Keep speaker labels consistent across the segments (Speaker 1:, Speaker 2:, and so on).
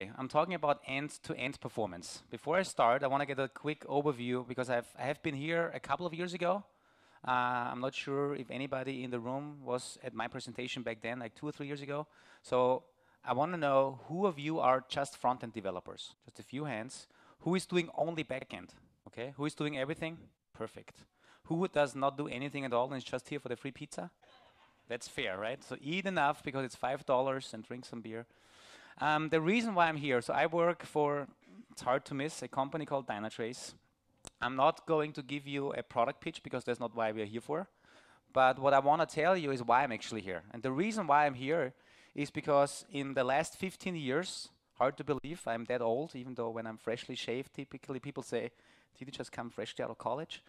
Speaker 1: I'm talking about end-to-end -end performance. Before I start, I want to get a quick overview because I've, I have been here a couple of years ago. Uh, I'm not sure if anybody in the room was at my presentation back then, like two or three years ago. So I want to know who of you are just front-end developers? Just a few hands. Who is doing only back-end? Okay, who is doing everything? Perfect. Who does not do anything at all and is just here for the free pizza? That's fair, right? So eat enough because it's $5 and drink some beer. Um, the reason why I'm here, so I work for, it's hard to miss, a company called Dynatrace. I'm not going to give you a product pitch because that's not why we're here for. But what I want to tell you is why I'm actually here. And the reason why I'm here is because in the last 15 years, hard to believe, I'm that old, even though when I'm freshly shaved, typically people say, did you just come freshly out of college?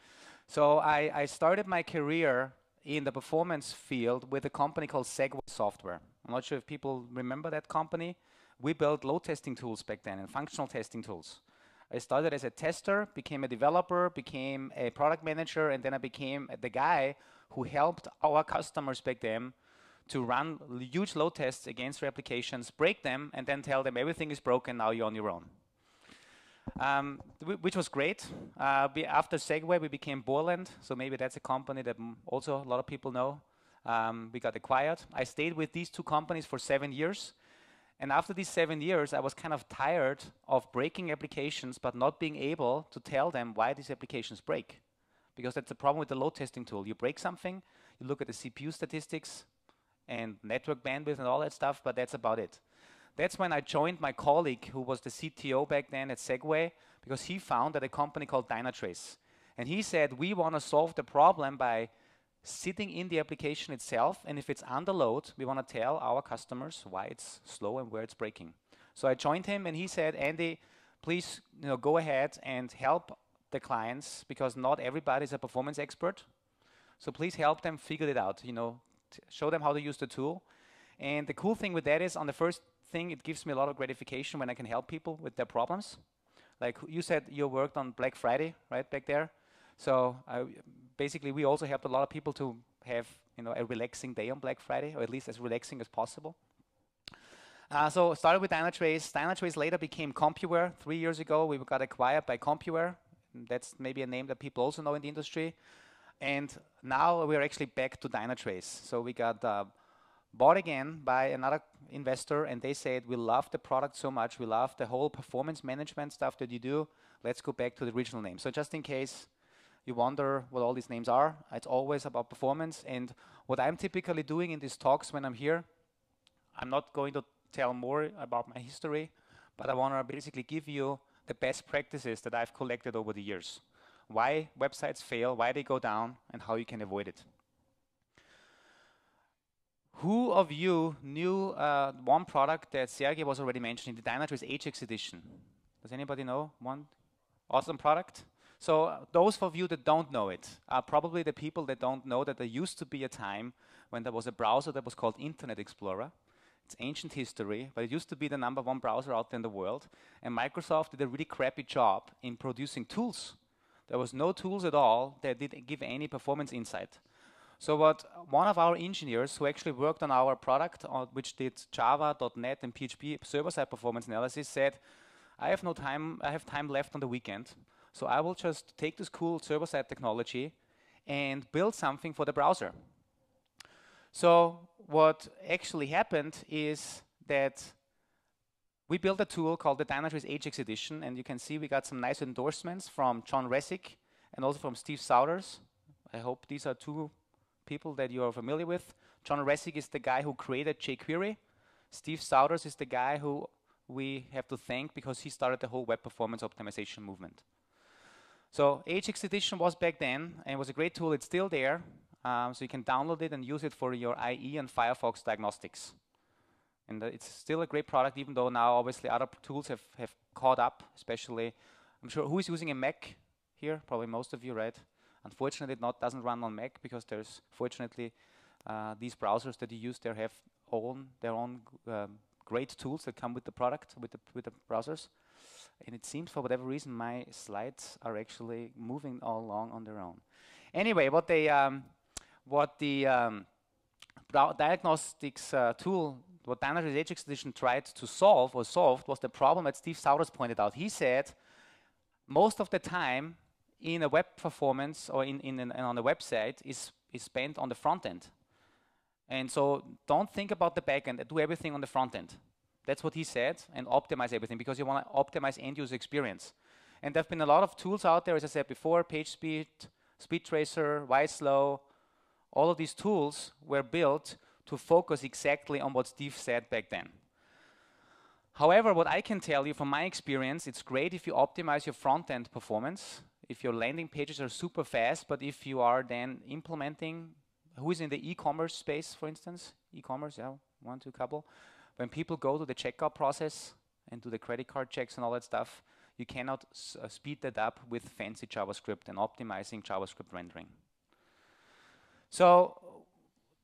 Speaker 1: So I, I started my career in the performance field with a company called Segue Software. I'm not sure if people remember that company. We built load testing tools back then and functional testing tools. I started as a tester, became a developer, became a product manager, and then I became the guy who helped our customers back then to run huge load tests against their applications, break them, and then tell them everything is broken, now you're on your own. Um, which was great. Uh, after Segue, we became Borland, so maybe that's a company that also a lot of people know. Um, we got acquired. I stayed with these two companies for seven years. And after these seven years, I was kind of tired of breaking applications, but not being able to tell them why these applications break. Because that's the problem with the load testing tool. You break something, you look at the CPU statistics and network bandwidth and all that stuff, but that's about it. That's when I joined my colleague, who was the CTO back then at Segue, because he founded a company called Dynatrace. And he said, we want to solve the problem by sitting in the application itself, and if it's under load, we want to tell our customers why it's slow and where it's breaking. So I joined him, and he said, Andy, please you know, go ahead and help the clients, because not everybody is a performance expert. So please help them figure it out, you know, show them how to use the tool. And the cool thing with that is on the first thing, it gives me a lot of gratification when I can help people with their problems. Like you said, you worked on Black Friday, right, back there? So I, basically, we also helped a lot of people to have you know, a relaxing day on Black Friday, or at least as relaxing as possible. Uh, so started with Dynatrace. Dynatrace later became CompuWare. Three years ago, we got acquired by CompuWare. That's maybe a name that people also know in the industry. And now we're actually back to Dynatrace. So we got uh, bought again by another investor and they said, we love the product so much, we love the whole performance management stuff that you do, let's go back to the original name. So just in case you wonder what all these names are, it's always about performance and what I'm typically doing in these talks when I'm here, I'm not going to tell more about my history, but I want to basically give you the best practices that I've collected over the years. Why websites fail, why they go down, and how you can avoid it. Who of you knew uh, one product that Sergey was already mentioning, the Dynatrace Ajax edition? Does anybody know one awesome product? So uh, those of you that don't know it are probably the people that don't know that there used to be a time when there was a browser that was called Internet Explorer. It's ancient history, but it used to be the number one browser out there in the world. And Microsoft did a really crappy job in producing tools. There was no tools at all that did give any performance insight. So what one of our engineers who actually worked on our product, uh, which did Java, .NET, and PHP server-side performance analysis, said, I have no time, I have time left on the weekend, so I will just take this cool server-side technology and build something for the browser. So what actually happened is that we built a tool called the Dynatrace Ajax Edition, and you can see we got some nice endorsements from John Resig and also from Steve Souders. I hope these are two people that you are familiar with. John Resig is the guy who created jQuery. Steve Souders is the guy who we have to thank because he started the whole web performance optimization movement. So Ajax Edition was back then and was a great tool. It's still there. Um, so you can download it and use it for your IE and Firefox diagnostics. And uh, it's still a great product, even though now obviously other tools have, have caught up, especially, I'm sure, who is using a Mac here? Probably most of you, right? Unfortunately, it not doesn't run on Mac because there's fortunately uh, these browsers that you use there have own their own um, great tools that come with the product with the with the browsers. And it seems for whatever reason my slides are actually moving all along on their own. Anyway, what they um, what the um, diagnostics uh, tool what Dynatrace Ajax Edition tried to solve or solved was the problem that Steve Souders pointed out. He said most of the time in a web performance or in, in, in on a website is, is spent on the front end. And so don't think about the back end, do everything on the front end. That's what he said, and optimize everything because you want to optimize end user experience. And there have been a lot of tools out there, as I said before, PageSpeed, SpeedTracer, YSlow, all of these tools were built to focus exactly on what Steve said back then. However, what I can tell you from my experience, it's great if you optimize your front-end performance, if your landing pages are super fast, but if you are then implementing, who is in the e-commerce space, for instance? E-commerce, yeah, one, two couple. When people go to the checkout process and do the credit card checks and all that stuff, you cannot uh, speed that up with fancy JavaScript and optimizing JavaScript rendering. So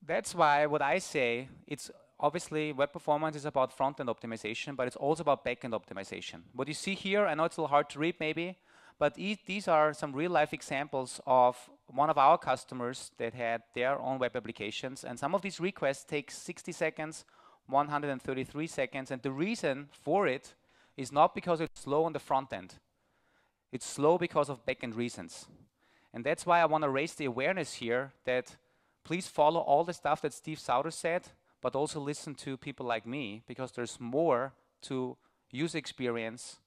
Speaker 1: that's why what I say, it's obviously web performance is about front-end optimization, but it's also about back-end optimization. What you see here, I know it's a little hard to read maybe, but e these are some real-life examples of one of our customers that had their own web applications, and some of these requests take 60 seconds, 133 seconds, and the reason for it is not because it's slow on the front end. It's slow because of back-end reasons. And that's why I want to raise the awareness here that please follow all the stuff that Steve Souders said, but also listen to people like me because there's more to user experience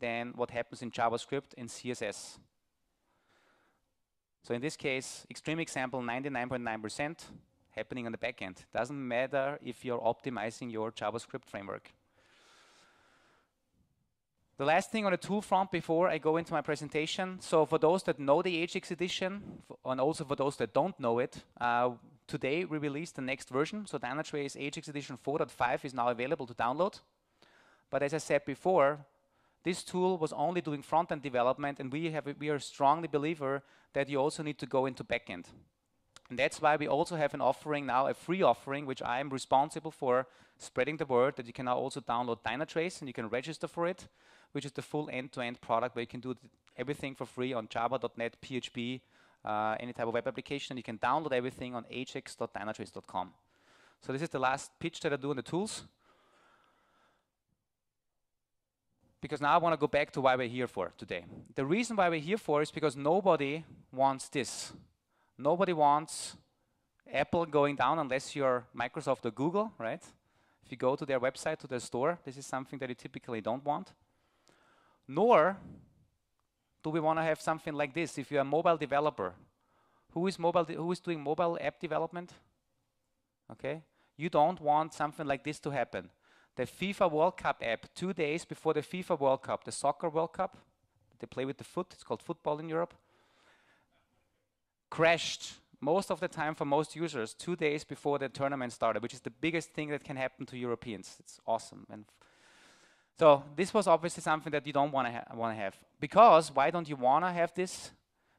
Speaker 1: than what happens in JavaScript and CSS. So in this case, extreme example, 99.9% happening on the backend. Doesn't matter if you're optimizing your JavaScript framework. The last thing on the tool front before I go into my presentation, so for those that know the Ajax edition, and also for those that don't know it, uh, today we released the next version, so Dynatrace Ajax edition 4.5 is now available to download. But as I said before, this tool was only doing front-end development, and we, have, we are strongly believer that you also need to go into backend. And that's why we also have an offering now, a free offering, which I am responsible for spreading the word that you can now also download Dynatrace and you can register for it which is the full end-to-end -end product where you can do everything for free on java.net, PHP, uh, any type of web application. And you can download everything on ajax.dynatrace.com. So this is the last pitch that I do on the tools. Because now I want to go back to why we're here for today. The reason why we're here for is because nobody wants this. Nobody wants Apple going down unless you're Microsoft or Google, right? If you go to their website, to their store, this is something that you typically don't want. Nor do we want to have something like this. If you're a mobile developer, who is, mobile who is doing mobile app development? Okay, you don't want something like this to happen. The FIFA World Cup app, two days before the FIFA World Cup, the soccer World Cup, they play with the foot, it's called football in Europe, crashed most of the time for most users two days before the tournament started, which is the biggest thing that can happen to Europeans. It's awesome. And so this was obviously something that you don't want to ha want to have. Because why don't you want to have this?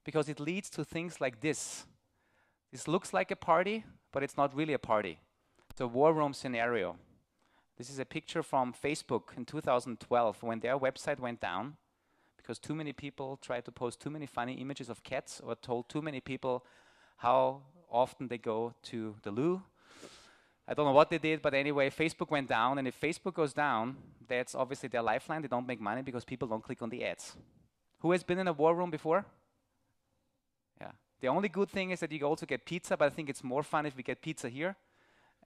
Speaker 1: Because it leads to things like this. This looks like a party, but it's not really a party. It's a war room scenario. This is a picture from Facebook in 2012 when their website went down because too many people tried to post too many funny images of cats or told too many people how often they go to the loo I don't know what they did, but anyway, Facebook went down, and if Facebook goes down, that's obviously their lifeline. They don't make money because people don't click on the ads. Who has been in a war room before? Yeah. The only good thing is that you also get pizza, but I think it's more fun if we get pizza here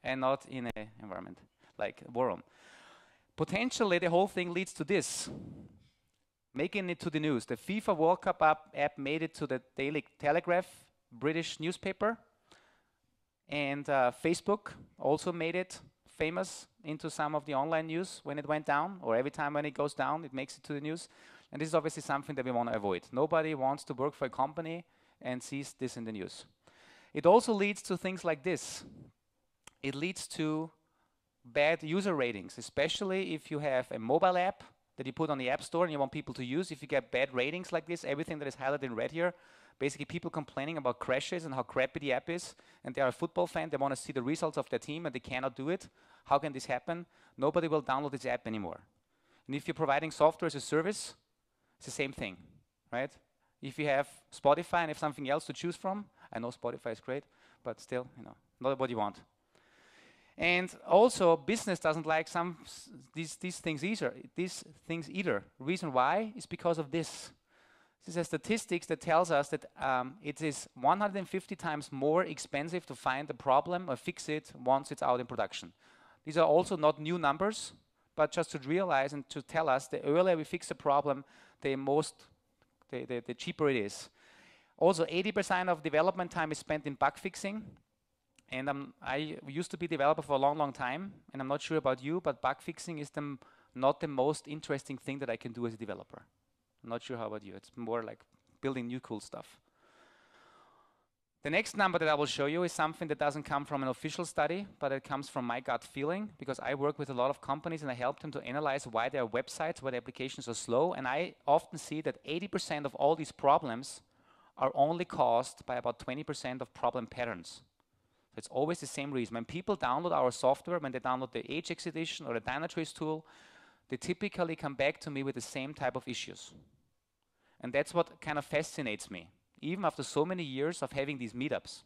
Speaker 1: and not in an environment like a war room. Potentially, the whole thing leads to this. Making it to the news. The FIFA World Cup app, made it to the Daily Telegraph, British newspaper. And uh, Facebook also made it famous into some of the online news when it went down, or every time when it goes down, it makes it to the news. And this is obviously something that we want to avoid. Nobody wants to work for a company and sees this in the news. It also leads to things like this. It leads to bad user ratings, especially if you have a mobile app that you put on the App Store and you want people to use. If you get bad ratings like this, everything that is highlighted in red here, basically people complaining about crashes and how crappy the app is, and they are a football fan, they want to see the results of their team and they cannot do it. How can this happen? Nobody will download this app anymore. And if you're providing software as a service, it's the same thing, right? If you have Spotify and have something else to choose from, I know Spotify is great, but still, you know, not what you want. And also, business doesn't like some these these things either. These things either. Reason why is because of this. This is a statistics that tells us that um, it is 150 times more expensive to find a problem or fix it once it's out in production. These are also not new numbers, but just to realize and to tell us the earlier we fix a problem, the most, the, the, the cheaper it is. Also, 80% of development time is spent in bug fixing. And um, I used to be developer for a long, long time, and I'm not sure about you, but bug fixing is the not the most interesting thing that I can do as a developer. I'm not sure how about you. It's more like building new cool stuff. The next number that I will show you is something that doesn't come from an official study, but it comes from my gut feeling because I work with a lot of companies and I help them to analyze why their websites, why their applications are slow. And I often see that 80% of all these problems are only caused by about 20% of problem patterns. It's always the same reason. When people download our software, when they download the Ajax edition or the Dynatrace tool, they typically come back to me with the same type of issues. And that's what kind of fascinates me, even after so many years of having these meetups.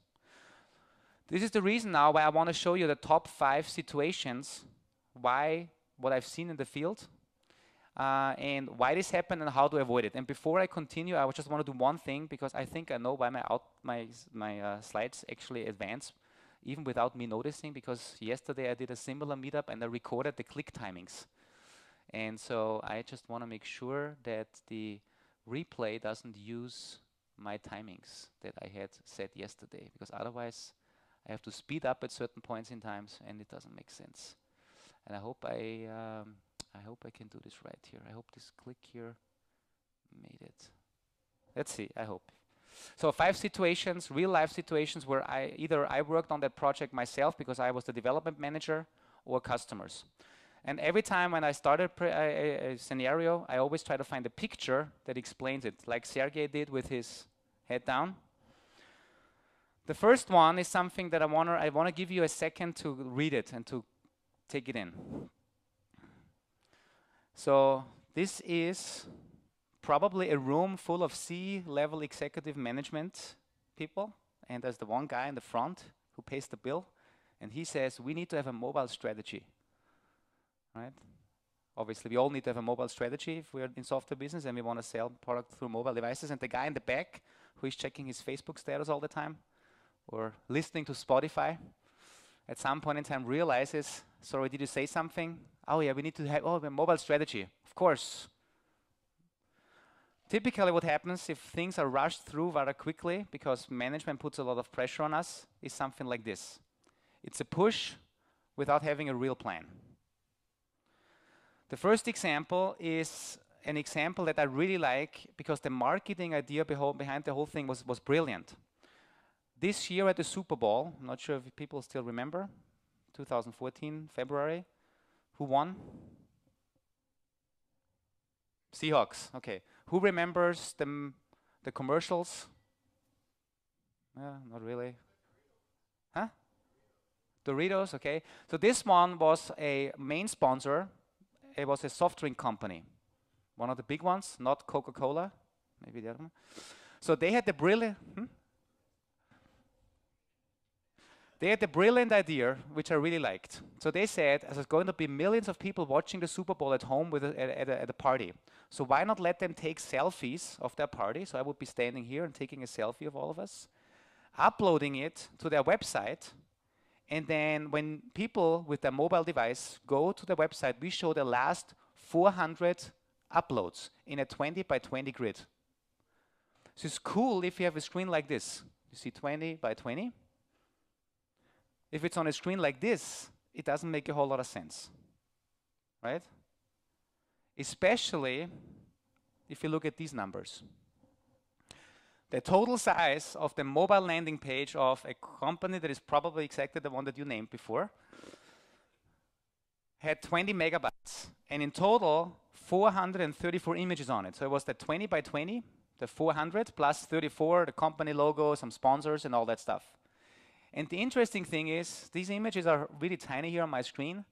Speaker 1: This is the reason now why I want to show you the top five situations, why what I've seen in the field, uh, and why this happened and how to avoid it. And before I continue, I just want to do one thing because I think I know why my out my my uh, slides actually advance even without me noticing, because yesterday I did a similar meetup and I recorded the click timings. And so I just want to make sure that the replay doesn't use my timings that I had set yesterday, because otherwise I have to speed up at certain points in times and it doesn't make sense. And I hope I, um, I hope I can do this right here. I hope this click here made it. Let's see, I hope. So five situations, real life situations where I either I worked on that project myself because I was the development manager or customers. And every time when I started a, scenario, I always try to find a picture that explains it, like Sergey did with his head down. The first one is something that I want to I want to give you a second to read it and to take it in. So this is probably a room full of C-level executive management people, and there's the one guy in the front who pays the bill, and he says, we need to have a mobile strategy, right? Obviously, we all need to have a mobile strategy if we're in software business and we want to sell product through mobile devices. And the guy in the back who is checking his Facebook status all the time or listening to Spotify at some point in time realizes, sorry, did you say something? Oh yeah, we need to oh, have oh, a mobile strategy. Of course, Typically what happens if things are rushed through rather quickly because management puts a lot of pressure on us is something like this. It's a push without having a real plan. The first example is an example that I really like because the marketing idea behind the whole thing was, was brilliant. This year at the Super Bowl, I'm not sure if people still remember, 2014, February, who won? Seahawks, okay. Who remembers the, the commercials? Yeah, not really. Huh? Doritos, okay. So this one was a main sponsor. It was a soft drink company. One of the big ones, not Coca-Cola, maybe the other one. So they had the brilliant, hmm? They had a brilliant idea, which I really liked. So they said, as there's going to be millions of people watching the Super Bowl at home with a, at, a, at a party. So why not let them take selfies of their party? So I would be standing here and taking a selfie of all of us, uploading it to their website, and then when people with their mobile device go to the website, we show the last 400 uploads in a 20 by 20 grid. So it's cool if you have a screen like this. You see 20 by 20. If it's on a screen like this, it doesn't make a whole lot of sense, right? Especially if you look at these numbers. The total size of the mobile landing page of a company that is probably exactly the one that you named before had 20 megabytes, and in total, 434 images on it. So it was the 20 by 20, the 400 plus 34, the company logo, some sponsors, and all that stuff. And the interesting thing is, these images are really tiny here on my screen.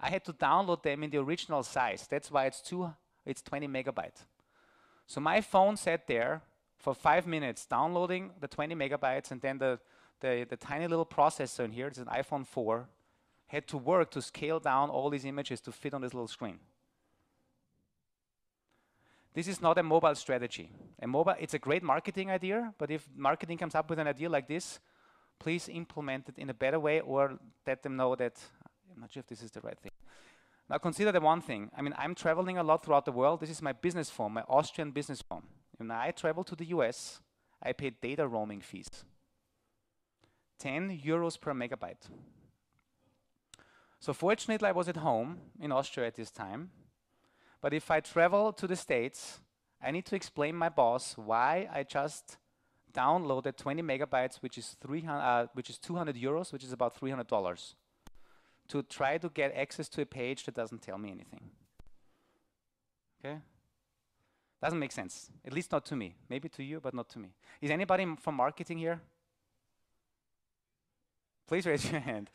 Speaker 1: I had to download them in the original size. That's why it's, two, it's 20 megabytes. So my phone sat there for five minutes downloading the 20 megabytes and then the, the, the tiny little processor in here, it's an iPhone 4, had to work to scale down all these images to fit on this little screen. This is not a mobile strategy. A mobile, it's a great marketing idea, but if marketing comes up with an idea like this, please implement it in a better way or let them know that I'm not sure if this is the right thing. Now consider the one thing. I mean, I'm traveling a lot throughout the world. This is my business phone, my Austrian business phone. When I travel to the US, I pay data roaming fees. 10 euros per megabyte. So fortunately, I was at home in Austria at this time. But if I travel to the States, I need to explain my boss why I just downloaded 20 megabytes, which is 300, uh, which is 200 euros, which is about 300 dollars, to try to get access to a page that doesn't tell me anything. Okay, doesn't make sense. At least not to me. Maybe to you, but not to me. Is anybody from marketing here? Please raise your hand.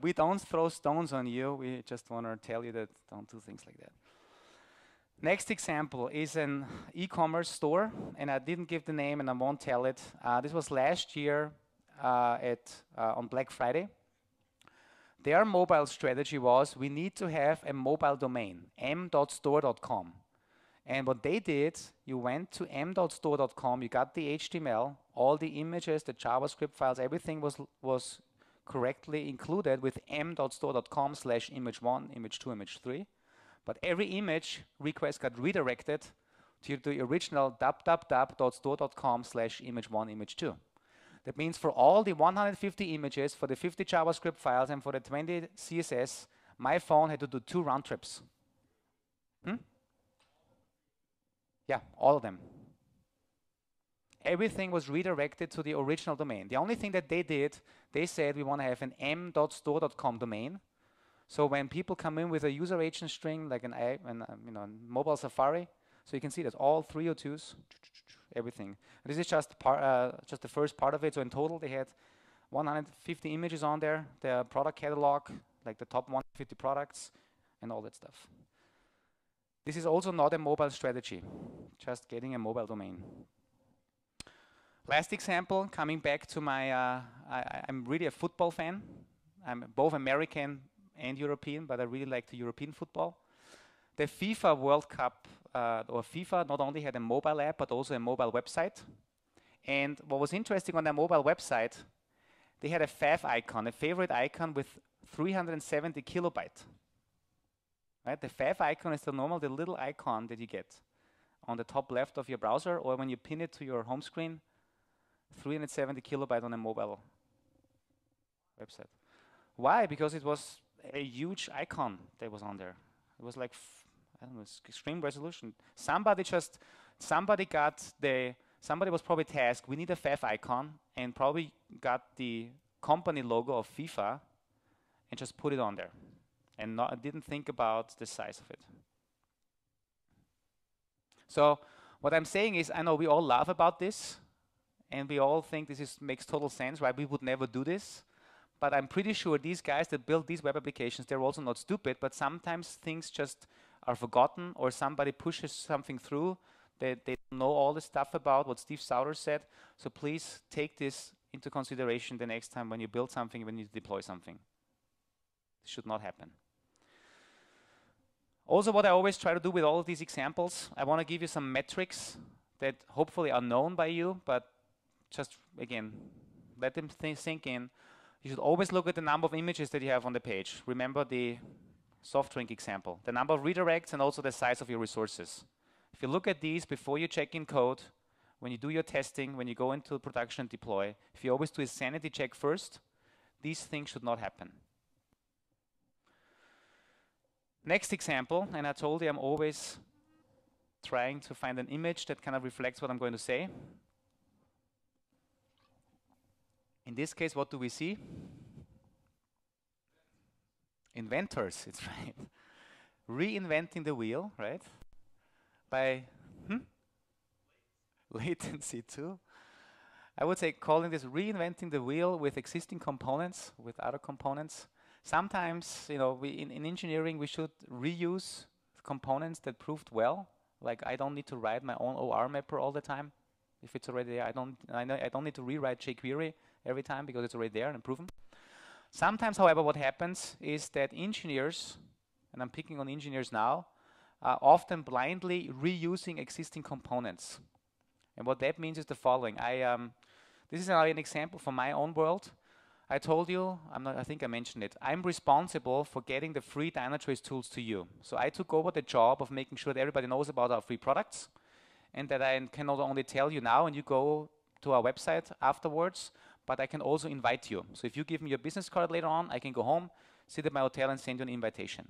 Speaker 1: We don't throw stones on you. We just want to tell you that don't do things like that. Next example is an e-commerce store, and I didn't give the name, and I won't tell it. Uh, this was last year uh, at uh, on Black Friday. Their mobile strategy was we need to have a mobile domain, m.store.com. And what they did, you went to m.store.com, you got the HTML, all the images, the JavaScript files, everything was was correctly included with m.store.com slash image one, image two, image three. But every image request got redirected to the original www.store.com slash image one, image two. That means for all the 150 images, for the 50 JavaScript files, and for the 20 CSS, my phone had to do two round trips. Hmm? Yeah, all of them. Everything was redirected to the original domain. The only thing that they did, they said we want to have an m.store.com domain, so when people come in with a user agent string, like an, an um, you know, mobile Safari, so you can see that all 302s, everything. And this is just uh, just the first part of it. So in total, they had 150 images on there, their product catalog, like the top 150 products, and all that stuff. This is also not a mobile strategy, just getting a mobile domain. Last example, coming back to my, uh, I, I'm really a football fan. I'm both American and European, but I really like the European football. The FIFA World Cup, uh, or FIFA, not only had a mobile app, but also a mobile website. And what was interesting on their mobile website, they had a fav icon, a favorite icon with 370 kilobyte. Right? The fav icon is the normal, the little icon that you get on the top left of your browser, or when you pin it to your home screen, 370 kilobyte on a mobile website. Why? Because it was a huge icon that was on there. It was like, I don't know, extreme resolution. Somebody just, somebody got the, somebody was probably tasked, we need a fav icon, and probably got the company logo of FIFA and just put it on there. And not, didn't think about the size of it. So what I'm saying is, I know we all laugh about this, and we all think this is, makes total sense, right? We would never do this. But I'm pretty sure these guys that build these web applications, they're also not stupid, but sometimes things just are forgotten or somebody pushes something through. They, they know all the stuff about what Steve Souders said. So please take this into consideration the next time when you build something, when you deploy something. This should not happen. Also, what I always try to do with all of these examples, I want to give you some metrics that hopefully are known by you, but just again, let them th sink in. You should always look at the number of images that you have on the page. Remember the soft drink example, the number of redirects and also the size of your resources. If you look at these before you check in code, when you do your testing, when you go into production and deploy, if you always do a sanity check first, these things should not happen. Next example, and I told you I'm always trying to find an image that kind of reflects what I'm going to say. In this case, what do we see? Inventors, it's right. Reinventing the wheel, right? By hmm? latency too. I would say calling this reinventing the wheel with existing components, with other components. Sometimes, you know, in, in engineering we should reuse components that proved well. Like I don't need to write my own OR mapper all the time. If it's already there, I don't I, know, I don't need to rewrite jQuery every time because it's already there and proven. Sometimes, however, what happens is that engineers, and I'm picking on engineers now, are often blindly reusing existing components. And what that means is the following. I, um, this is an example from my own world. I told you, not, i think I mentioned it, I'm responsible for getting the free Dynatrace tools to you. So I took over the job of making sure that everybody knows about our free products and that I can not only tell you now and you go to our website afterwards, but I can also invite you. So if you give me your business card later on, I can go home, sit at my hotel and send you an invitation.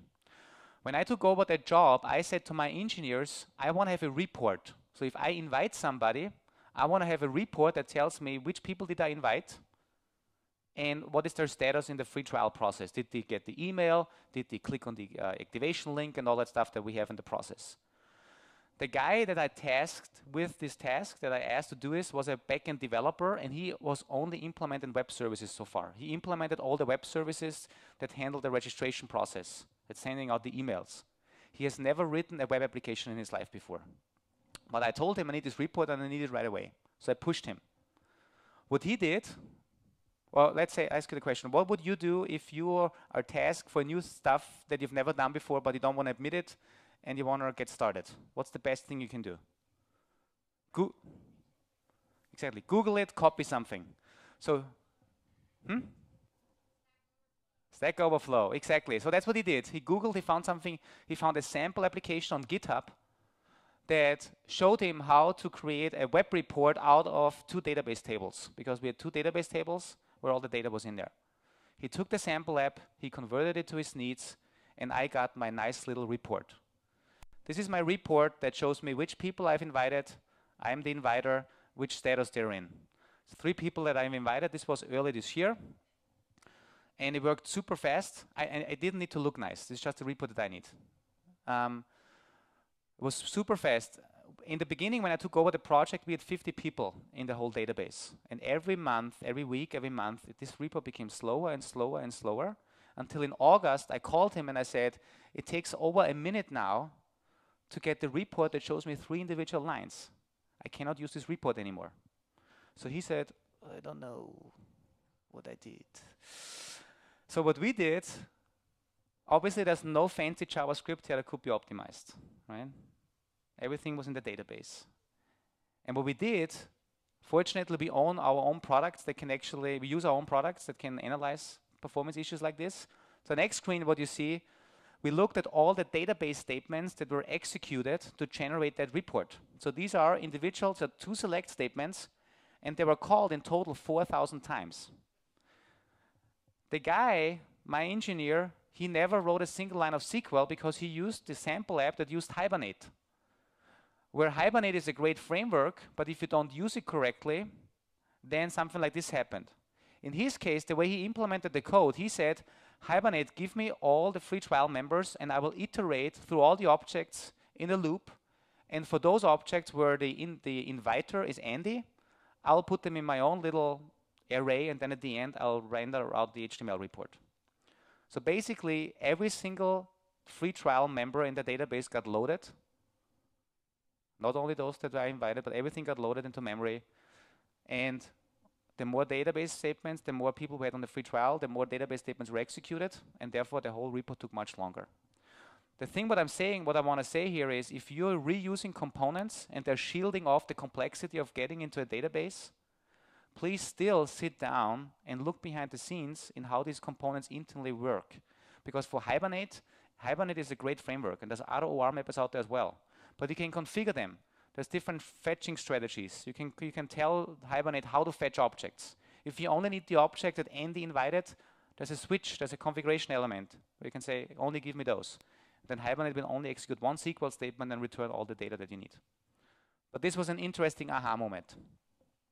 Speaker 1: When I took over that job, I said to my engineers, I want to have a report. So if I invite somebody, I want to have a report that tells me which people did I invite, and what is their status in the free trial process. Did they get the email? Did they click on the uh, activation link and all that stuff that we have in the process? The guy that I tasked with this task that I asked to do this was a backend developer and he was only implementing web services so far. He implemented all the web services that handle the registration process, that's sending out the emails. He has never written a web application in his life before. But I told him I need this report and I need it right away. So I pushed him. What he did well, let's say, I ask you the question, what would you do if you are tasked for new stuff that you've never done before, but you don't want to admit it, and you want to get started? What's the best thing you can do? Go exactly. Google it, copy something. So, hmm? Stack Overflow, exactly. So that's what he did. He Googled, he found something, he found a sample application on GitHub that showed him how to create a web report out of two database tables because we had two database tables where all the data was in there. He took the sample app, he converted it to his needs, and I got my nice little report. This is my report that shows me which people I've invited, I'm the inviter, which status they're in. So three people that I've invited, this was early this year, and it worked super fast. I, didn't need to look nice, this is just a report that I need. Um, it was super fast in the beginning, when I took over the project, we had 50 people in the whole database. And every month, every week, every month, this report became slower and slower and slower until in August, I called him and I said, it takes over a minute now to get the report that shows me three individual lines. I cannot use this report anymore. So he said, I don't know what I did. So what we did, obviously there's no fancy JavaScript here that could be optimized, right? Everything was in the database. And what we did, fortunately, we own our own products that can actually, we use our own products that can analyze performance issues like this. So next screen, what you see, we looked at all the database statements that were executed to generate that report. So these are individual, so two select statements, and they were called in total 4,000 times. The guy, my engineer, he never wrote a single line of SQL because he used the sample app that used Hibernate where Hibernate is a great framework, but if you don't use it correctly, then something like this happened. In his case, the way he implemented the code, he said, Hibernate, give me all the free trial members and I will iterate through all the objects in a loop. And for those objects where the, in, the inviter is Andy, I'll put them in my own little array and then at the end I'll render out the HTML report. So basically, every single free trial member in the database got loaded not only those that I invited, but everything got loaded into memory. And the more database statements, the more people who had on the free trial, the more database statements were executed, and therefore the whole repo took much longer. The thing what I'm saying, what I want to say here is if you're reusing components and they're shielding off the complexity of getting into a database, please still sit down and look behind the scenes in how these components internally work. Because for Hibernate, Hibernate is a great framework, and there's other OR mappers out there as well but you can configure them. There's different fetching strategies. You can, you can tell Hibernate how to fetch objects. If you only need the object that Andy invited, there's a switch, there's a configuration element where you can say, only give me those. Then Hibernate will only execute one SQL statement and return all the data that you need. But this was an interesting aha moment.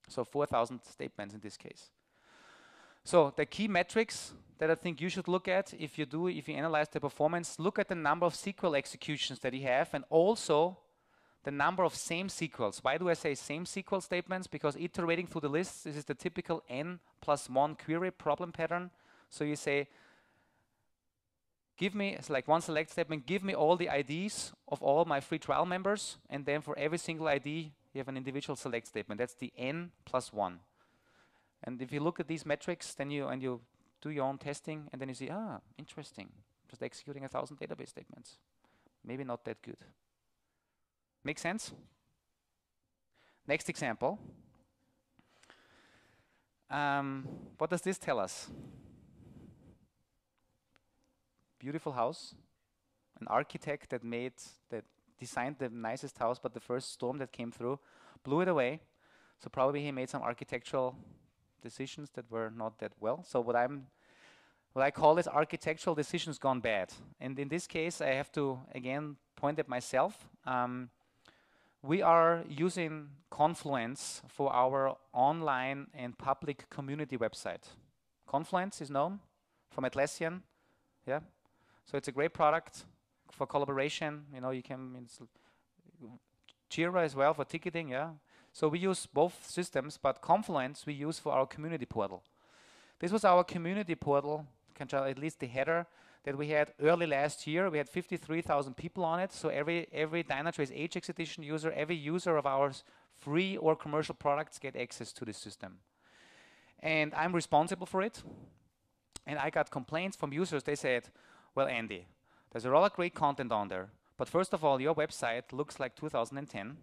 Speaker 1: So 4,000 statements in this case. So the key metrics that I think you should look at if you do, if you analyze the performance, look at the number of SQL executions that you have and also the number of same SQLs. Why do I say same SQL statements? Because iterating through the lists, this is the typical n plus one query problem pattern. So you say, give me, it's like one select statement, give me all the IDs of all my free trial members, and then for every single ID, you have an individual select statement. That's the n plus one. And if you look at these metrics, then you and you do your own testing, and then you see, ah, interesting, just executing a thousand database statements. Maybe not that good. Make sense? Next example. Um, what does this tell us? Beautiful house, an architect that made, that designed the nicest house, but the first storm that came through blew it away. So probably he made some architectural decisions that were not that well. So what I'm what I call is architectural decisions gone bad. And in this case, I have to again point at myself. Um, we are using Confluence for our online and public community website. Confluence is known from Atlassian, yeah. So it's a great product for collaboration. You know, you can Jira as well for ticketing, yeah. So we use both systems, but Confluence we use for our community portal. This was our community portal, at least the header that we had early last year. We had 53,000 people on it. So every every Dynatrace Ajax Edition user, every user of ours, free or commercial products, get access to this system. And I'm responsible for it. And I got complaints from users. They said, "Well, Andy, there's a lot of great content on there, but first of all, your website looks like 2010.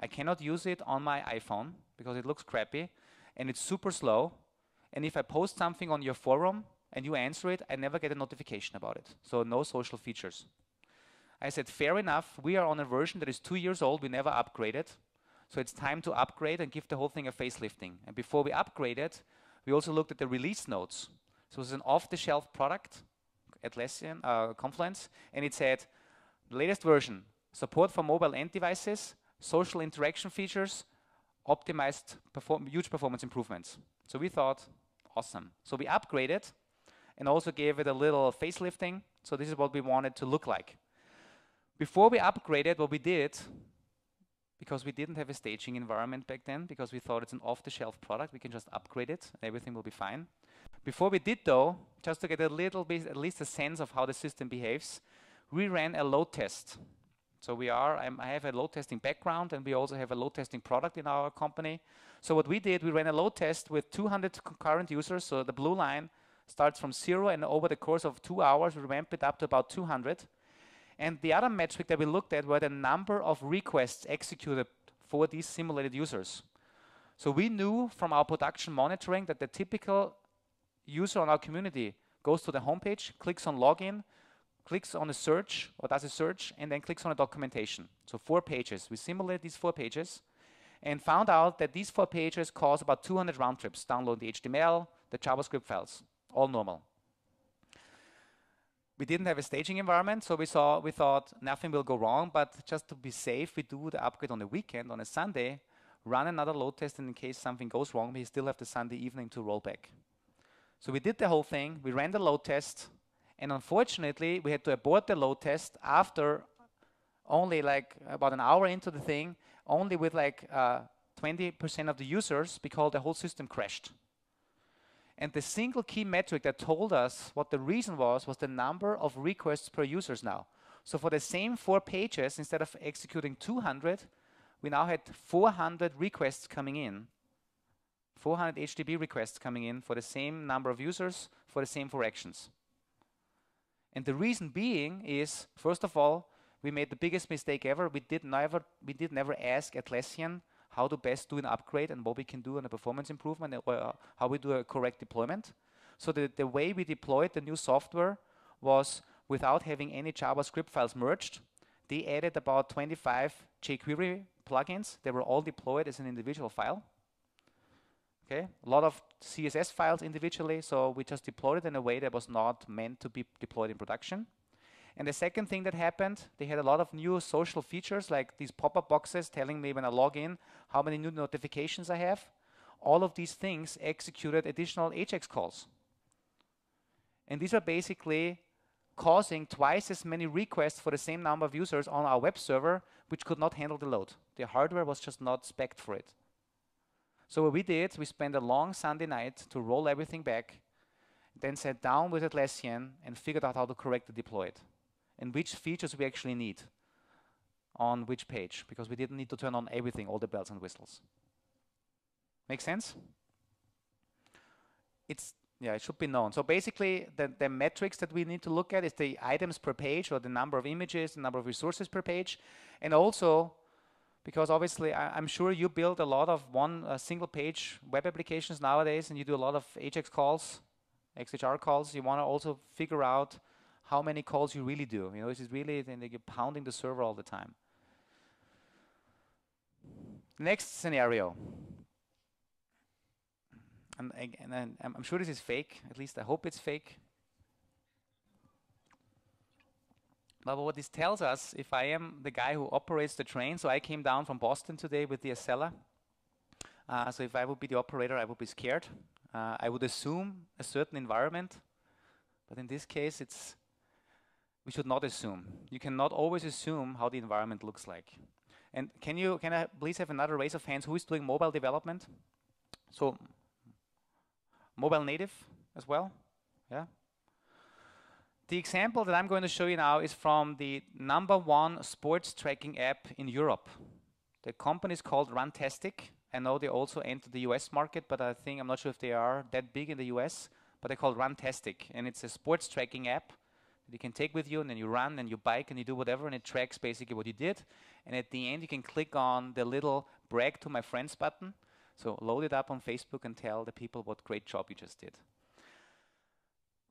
Speaker 1: I cannot use it on my iPhone because it looks crappy, and it's super slow. And if I post something on your forum, and you answer it, I never get a notification about it. So no social features. I said, fair enough, we are on a version that is two years old, we never upgraded. So it's time to upgrade and give the whole thing a facelifting. And before we upgraded, we also looked at the release notes. So it's an off-the-shelf product, Atlassian, uh, Confluence, and it said, latest version, support for mobile end devices, social interaction features, optimized perform huge performance improvements. So we thought, awesome. So we upgraded and also gave it a little facelifting. So this is what we wanted to look like. Before we upgraded, what we did, because we didn't have a staging environment back then, because we thought it's an off-the-shelf product, we can just upgrade it, and everything will be fine. Before we did though, just to get a little bit, at least a sense of how the system behaves, we ran a load test. So we are, I'm, i have a load testing background and we also have a load testing product in our company. So what we did, we ran a load test with 200 concurrent users. So the blue line starts from zero and over the course of two hours we ramped it up to about 200. And the other metric that we looked at were the number of requests executed for these simulated users. So we knew from our production monitoring that the typical user on our community goes to the homepage, clicks on login, clicks on a search or does a search and then clicks on a documentation. So four pages. We simulated these four pages and found out that these four pages cause about 200 round trips. Download the HTML, the JavaScript files all normal. We didn't have a staging environment, so we saw we thought nothing will go wrong, but just to be safe, we do the upgrade on the weekend, on a Sunday, run another load test, and in case something goes wrong, we still have the Sunday evening to roll back. So we did the whole thing, we ran the load test, and unfortunately, we had to abort the load test after only like about an hour into the thing, only with like 20% uh, of the users because the whole system crashed. And the single key metric that told us what the reason was, was the number of requests per users now. So for the same four pages, instead of executing 200, we now had 400 requests coming in. 400 HTTP requests coming in for the same number of users for the same four actions. And the reason being is, first of all, we made the biggest mistake ever. We did never, we did never ask Atlassian how to best do an upgrade and what we can do on a performance improvement or uh, how we do a correct deployment. So the, the way we deployed the new software was without having any JavaScript files merged. They added about 25 jQuery plugins. They were all deployed as an individual file. Okay, a lot of CSS files individually, so we just deployed it in a way that was not meant to be deployed in production. And the second thing that happened, they had a lot of new social features like these pop-up boxes telling me when I log in how many new notifications I have. All of these things executed additional Ajax calls. And these are basically causing twice as many requests for the same number of users on our web server, which could not handle the load. The hardware was just not spec'd for it. So what we did, we spent a long Sunday night to roll everything back, then sat down with Atlassian and figured out how to correctly deploy it and which features we actually need on which page, because we didn't need to turn on everything, all the bells and whistles. Make sense? It's yeah, it should be known. So basically, the, the metrics that we need to look at is the items per page or the number of images, the number of resources per page. And also, because obviously I, am sure you build a lot of one uh, single page web applications nowadays and you do a lot of Ajax calls, XHR calls. You want to also figure out how many calls you really do. You know, is it really, then you're pounding the server all the time. Next scenario and, and I'm sure this is fake, at least I hope it's fake. But what this tells us, if I am the guy who operates the train, so I came down from Boston today with the Acela. Uh, so if I would be the operator, I would be scared. Uh, I would assume a certain environment, but in this case, it's we should not assume. You cannot always assume how the environment looks like. And can you can I please have another raise of hands? Who is doing mobile development? So mobile native as well. Yeah. The example that I'm going to show you now is from the number one sports tracking app in Europe. The company is called Runtastic. I know they also entered the US market, but I think I'm not sure if they are that big in the US, but they're called Runtastic. And it's a sports tracking app you can take with you and then you run and you bike and you do whatever and it tracks basically what you did. And at the end you can click on the little brag to my friends button so load it up on Facebook and tell the people what great job you just did.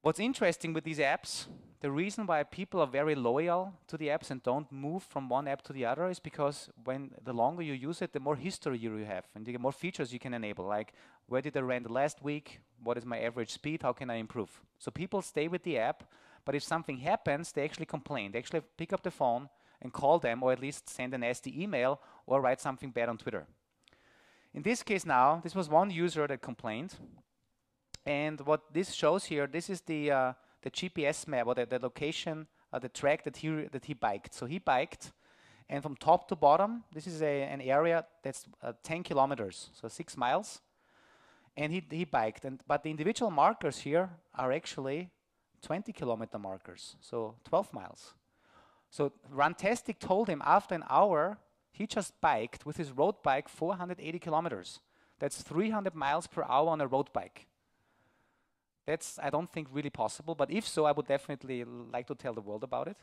Speaker 1: What's interesting with these apps, the reason why people are very loyal to the apps and don't move from one app to the other is because when the longer you use it, the more history you have and the more features you can enable. Like where did I rent last week? What is my average speed? How can I improve? So people stay with the app, but if something happens, they actually complain. They actually pick up the phone and call them or at least send a nasty email or write something bad on Twitter. In this case now, this was one user that complained. And what this shows here, this is the, uh, the GPS map or the, the location, uh, the track that he, that he biked. So he biked, and from top to bottom, this is a, an area that's uh, 10 kilometers, so six miles. And he, he biked, and, but the individual markers here are actually 20 kilometer markers, so 12 miles. So Runtastic told him after an hour he just biked with his road bike 480 kilometers. That's 300 miles per hour on a road bike. That's, I don't think, really possible, but if so, I would definitely like to tell the world about it.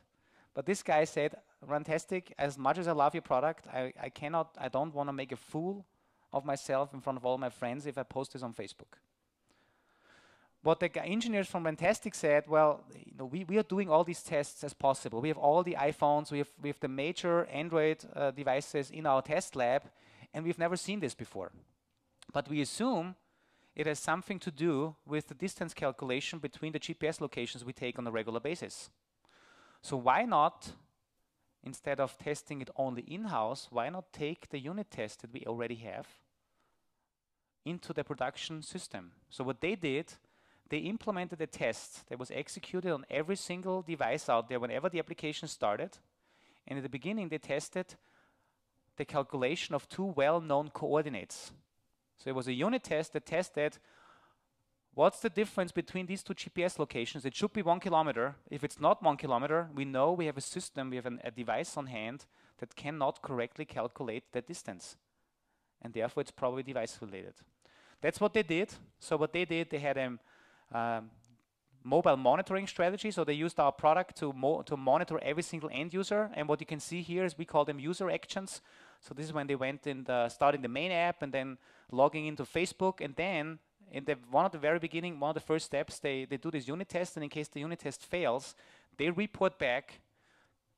Speaker 1: But this guy said, Runtastic, as much as I love your product, I, I cannot, I don't want to make a fool of myself in front of all my friends if I post this on Facebook what the engineers from Runtastic said, well, you know, we, we are doing all these tests as possible. We have all the iPhones, we have, we have the major Android uh, devices in our test lab, and we've never seen this before. But we assume it has something to do with the distance calculation between the GPS locations we take on a regular basis. So why not, instead of testing it only in-house, why not take the unit test that we already have into the production system? So what they did they implemented a test that was executed on every single device out there whenever the application started. And at the beginning, they tested the calculation of two well-known coordinates. So it was a unit test that tested what's the difference between these two GPS locations. It should be one kilometer. If it's not one kilometer, we know we have a system, we have an, a device on hand that cannot correctly calculate the distance. And therefore, it's probably device related. That's what they did. So what they did, they had a um, mobile monitoring strategy. So they used our product to, mo to monitor every single end user. And what you can see here is we call them user actions. So this is when they went in the, starting the main app and then logging into Facebook. And then in the one of the very beginning, one of the first steps, they, they do this unit test. And in case the unit test fails, they report back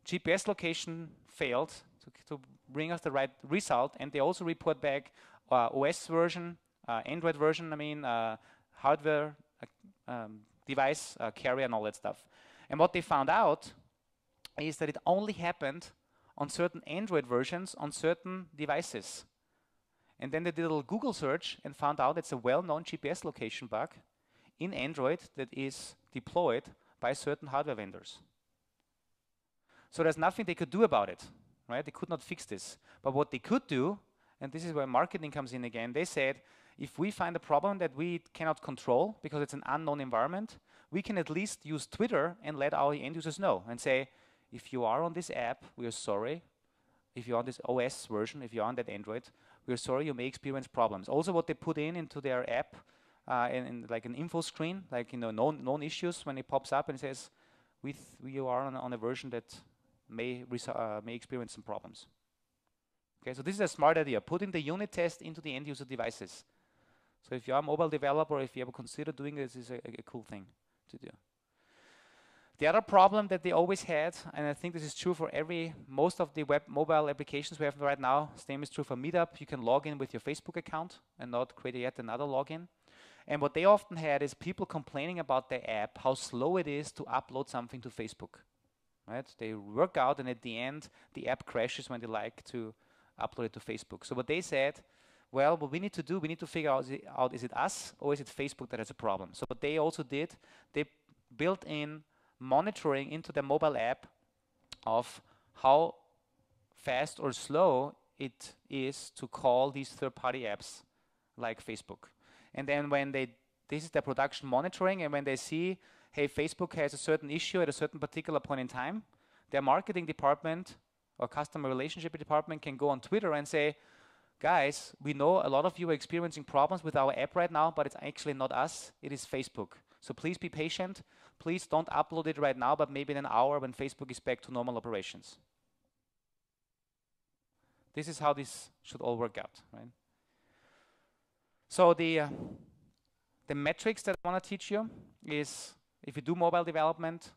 Speaker 1: GPS location failed to, to bring us the right result. And they also report back uh, OS version, uh, Android version, I mean, uh, hardware um, device, uh, carrier, and all that stuff. And what they found out is that it only happened on certain Android versions on certain devices. And then they did a little Google search and found out it's a well-known GPS location bug in Android that is deployed by certain hardware vendors. So there's nothing they could do about it, right? They could not fix this. But what they could do, and this is where marketing comes in again, they said, if we find a problem that we cannot control because it's an unknown environment, we can at least use Twitter and let our end users know and say, if you are on this app, we are sorry. If you're on this OS version, if you're on that Android, we are sorry you may experience problems. Also what they put in into their app uh, in, in, like an info screen, like you know known known issues when it pops up and says, "We we are on, on a version that may uh, may experience some problems." Okay, so this is a smart idea, putting the unit test into the end user devices. So if you are a mobile developer, if you ever consider doing this, is a, a cool thing to do. The other problem that they always had, and I think this is true for every most of the web mobile applications we have right now, same is true for Meetup. You can log in with your Facebook account and not create yet another login. And what they often had is people complaining about the app, how slow it is to upload something to Facebook. Right? They work out, and at the end, the app crashes when they like to upload it to Facebook. So what they said, well, what we need to do, we need to figure out, is it, out, is it us or is it Facebook that has a problem? So what they also did, they built in monitoring into the mobile app of how fast or slow it is to call these third-party apps like Facebook. And then when they, this is the production monitoring, and when they see, hey, Facebook has a certain issue at a certain particular point in time, their marketing department or customer relationship department can go on Twitter and say, guys, we know a lot of you are experiencing problems with our app right now, but it's actually not us, it is Facebook. So please be patient. Please don't upload it right now, but maybe in an hour when Facebook is back to normal operations. This is how this should all work out, right? So the uh, the metrics that I want to teach you is if you do mobile development,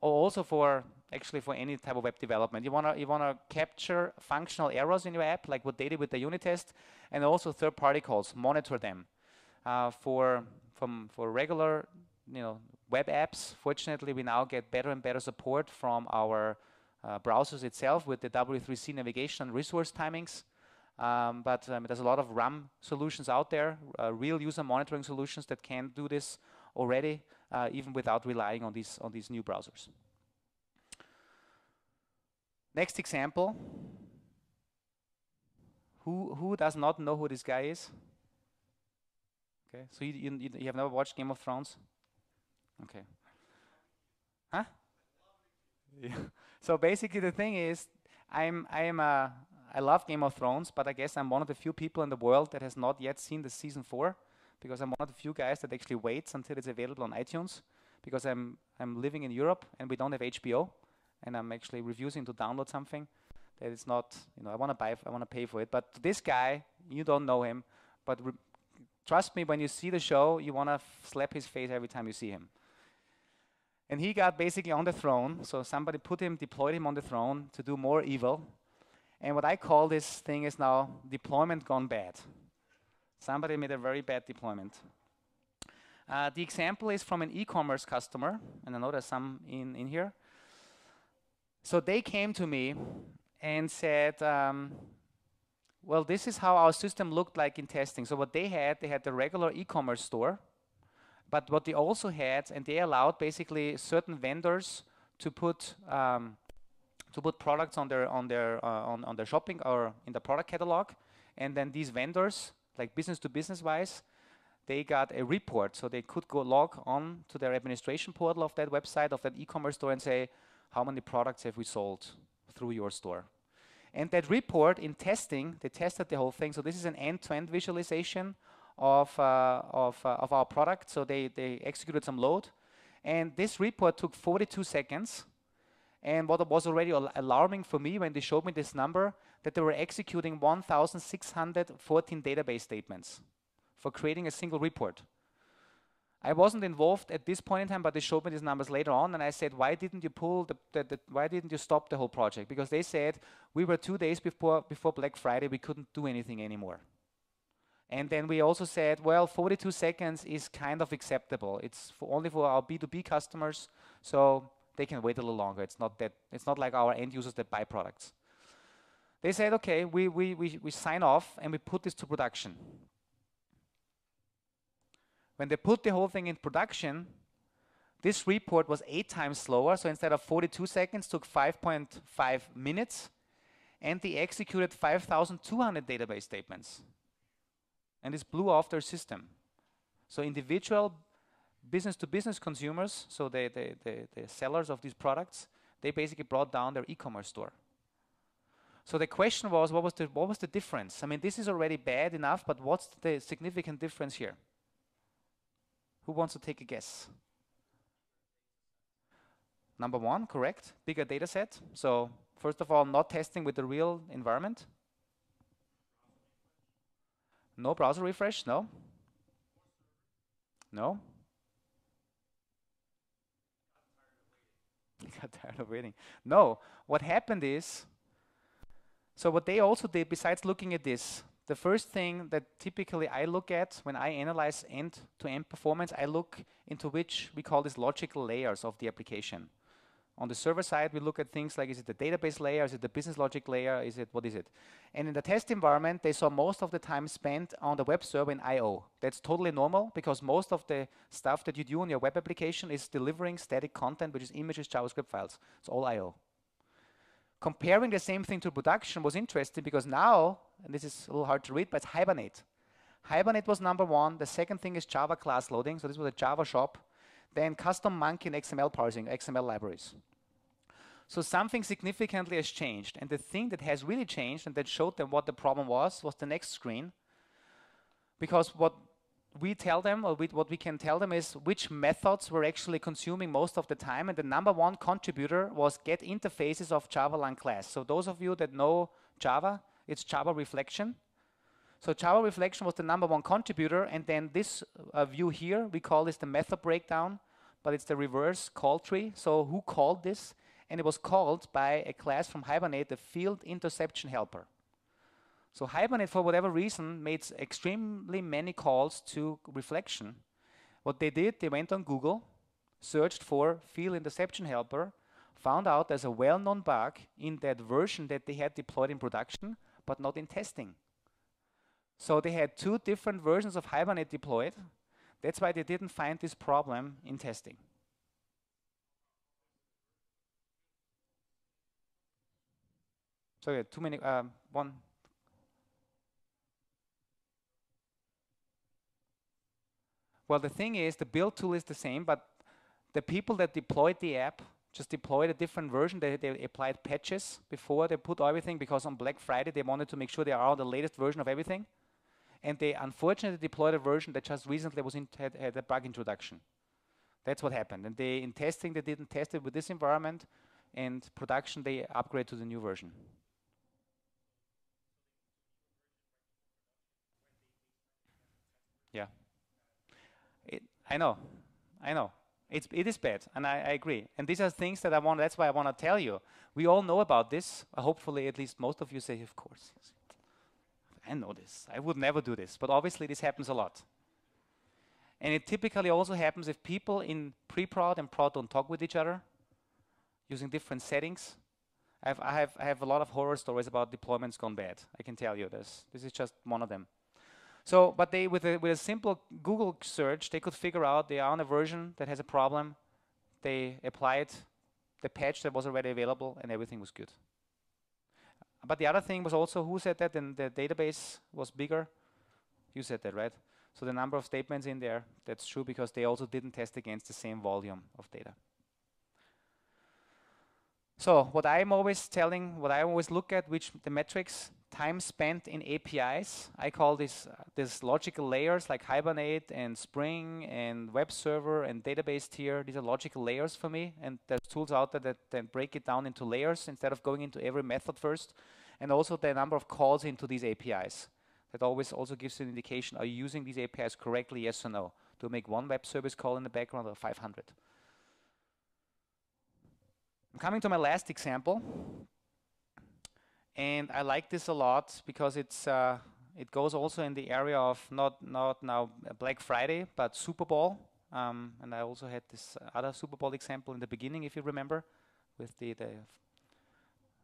Speaker 1: or also for actually for any type of web development, you wanna you wanna capture functional errors in your app, like what they did with the unit test, and also third-party calls, monitor them. Uh, for from for regular you know web apps, fortunately, we now get better and better support from our uh, browsers itself with the W3C navigation and resource timings. Um, but um, there's a lot of RUM solutions out there, uh, real user monitoring solutions that can do this already, uh, even without relying on these on these new browsers. Next example. Who who does not know who this guy is? Okay, so you, you, you have never watched Game of Thrones? Okay. Huh? Yeah. So basically, the thing is, I'm I'm a I love Game of Thrones, but I guess I'm one of the few people in the world that has not yet seen the season four, because I'm one of the few guys that actually waits until it's available on iTunes, because I'm I'm living in Europe and we don't have HBO, and I'm actually refusing to download something that is not you know I want to buy I want to pay for it. But this guy, you don't know him, but trust me, when you see the show, you want to slap his face every time you see him. And he got basically on the throne. So somebody put him, deployed him on the throne to do more evil. And what I call this thing is now deployment gone bad. Somebody made a very bad deployment. Uh, the example is from an e-commerce customer, and I know there's some in, in here. So they came to me and said, um, well, this is how our system looked like in testing. So what they had, they had the regular e-commerce store, but what they also had, and they allowed basically certain vendors to put um, to put products on their on their uh, on, on their shopping or in the product catalog, and then these vendors, like business to business wise, they got a report, so they could go log on to their administration portal of that website of that e-commerce store and say, how many products have we sold through your store? And that report in testing, they tested the whole thing. So this is an end-to-end -end visualization of, uh, of, uh, of our product. So they, they executed some load. And this report took 42 seconds. And what was already al alarming for me when they showed me this number, that they were executing 1,614 database statements for creating a single report. I wasn't involved at this point in time, but they showed me these numbers later on, and I said, "Why didn't you pull the, the, the, Why didn't you stop the whole project?" Because they said we were two days before before Black Friday, we couldn't do anything anymore. And then we also said, well, 42 seconds is kind of acceptable. It's for only for our B2B customers, so they can wait a little longer. It's not that it's not like our end users that buy products. They said, okay, we, we, we, we sign off and we put this to production. When they put the whole thing in production, this report was eight times slower. So instead of 42 seconds, took 5.5 minutes, and they executed 5,200 database statements and this blew off their system. So individual business-to-business consumers, so the, the, the, the sellers of these products, they basically brought down their e-commerce store. So the question was, what was the what was the difference? I mean, this is already bad enough, but what's the significant difference here? Who wants to take a guess? Number one, correct, bigger data set. So first of all, not testing with the real environment. No browser refresh, no. No. got tired of waiting. No, what happened is, so what they also did, besides looking at this, the first thing that typically I look at when I analyze end-to-end -end performance, I look into which we call these logical layers of the application. On the server side, we look at things like, is it the database layer, is it the business logic layer, is it, what is it? And in the test environment, they saw most of the time spent on the web server in I.O. That's totally normal, because most of the stuff that you do on your web application is delivering static content, which is images, JavaScript files. It's all I.O. Comparing the same thing to production was interesting, because now, and this is a little hard to read, but it's Hibernate. Hibernate was number one. The second thing is Java class loading. So this was a Java shop then custom monkey and XML parsing, XML libraries. So something significantly has changed. And the thing that has really changed and that showed them what the problem was, was the next screen. Because what we tell them, or we, what we can tell them is which methods were actually consuming most of the time. And the number one contributor was get interfaces of Java Lang class. So those of you that know Java, it's Java reflection. So Java reflection was the number one contributor. And then this uh, view here, we call this the method breakdown but it's the reverse call tree. So who called this? And it was called by a class from Hibernate, the field interception helper. So Hibernate, for whatever reason, made extremely many calls to reflection. What they did, they went on Google, searched for field interception helper, found out there's a well-known bug in that version that they had deployed in production, but not in testing. So they had two different versions of Hibernate deployed, that's why they didn't find this problem in testing. So yeah, too many, um, one. Well, the thing is, the build tool is the same, but the people that deployed the app just deployed a different version. They, they applied patches before they put everything because on Black Friday they wanted to make sure they are on the latest version of everything and they unfortunately deployed a version that just recently was in, had, had a bug introduction. That's what happened. And they, in testing, they didn't test it with this environment, and production, they upgrade to the new version. Yeah. I know. I know. It's, it is bad, and I, I, agree. And these are things that I want, that's why I want to tell you. We all know about this. Hopefully, at least most of you say, of course. I know this. I would never do this. But obviously, this happens a lot. And it typically also happens if people in pre-prod and prod don't talk with each other, using different settings. I have, I have, I have a lot of horror stories about deployments gone bad. I can tell you this. This is just one of them. So, but they, with a, with a simple Google search, they could figure out they are on a version that has a problem. They applied the patch that was already available, and everything was good. But the other thing was also who said that and the database was bigger? You said that, right? So the number of statements in there, that's true because they also didn't test against the same volume of data. So what I'm always telling, what I always look at, which the metrics, time spent in APIs, I call this uh, this logical layers like Hibernate and Spring and web server and database tier. These are logical layers for me, and there's tools out there that then break it down into layers instead of going into every method first and also the number of calls into these APIs. That always also gives an indication, are you using these APIs correctly, yes or no? Do make one web service call in the background or 500? I'm coming to my last example. And I like this a lot because it's uh, it goes also in the area of not not now Black Friday, but Super Bowl. Um, and I also had this other Super Bowl example in the beginning, if you remember, with the, the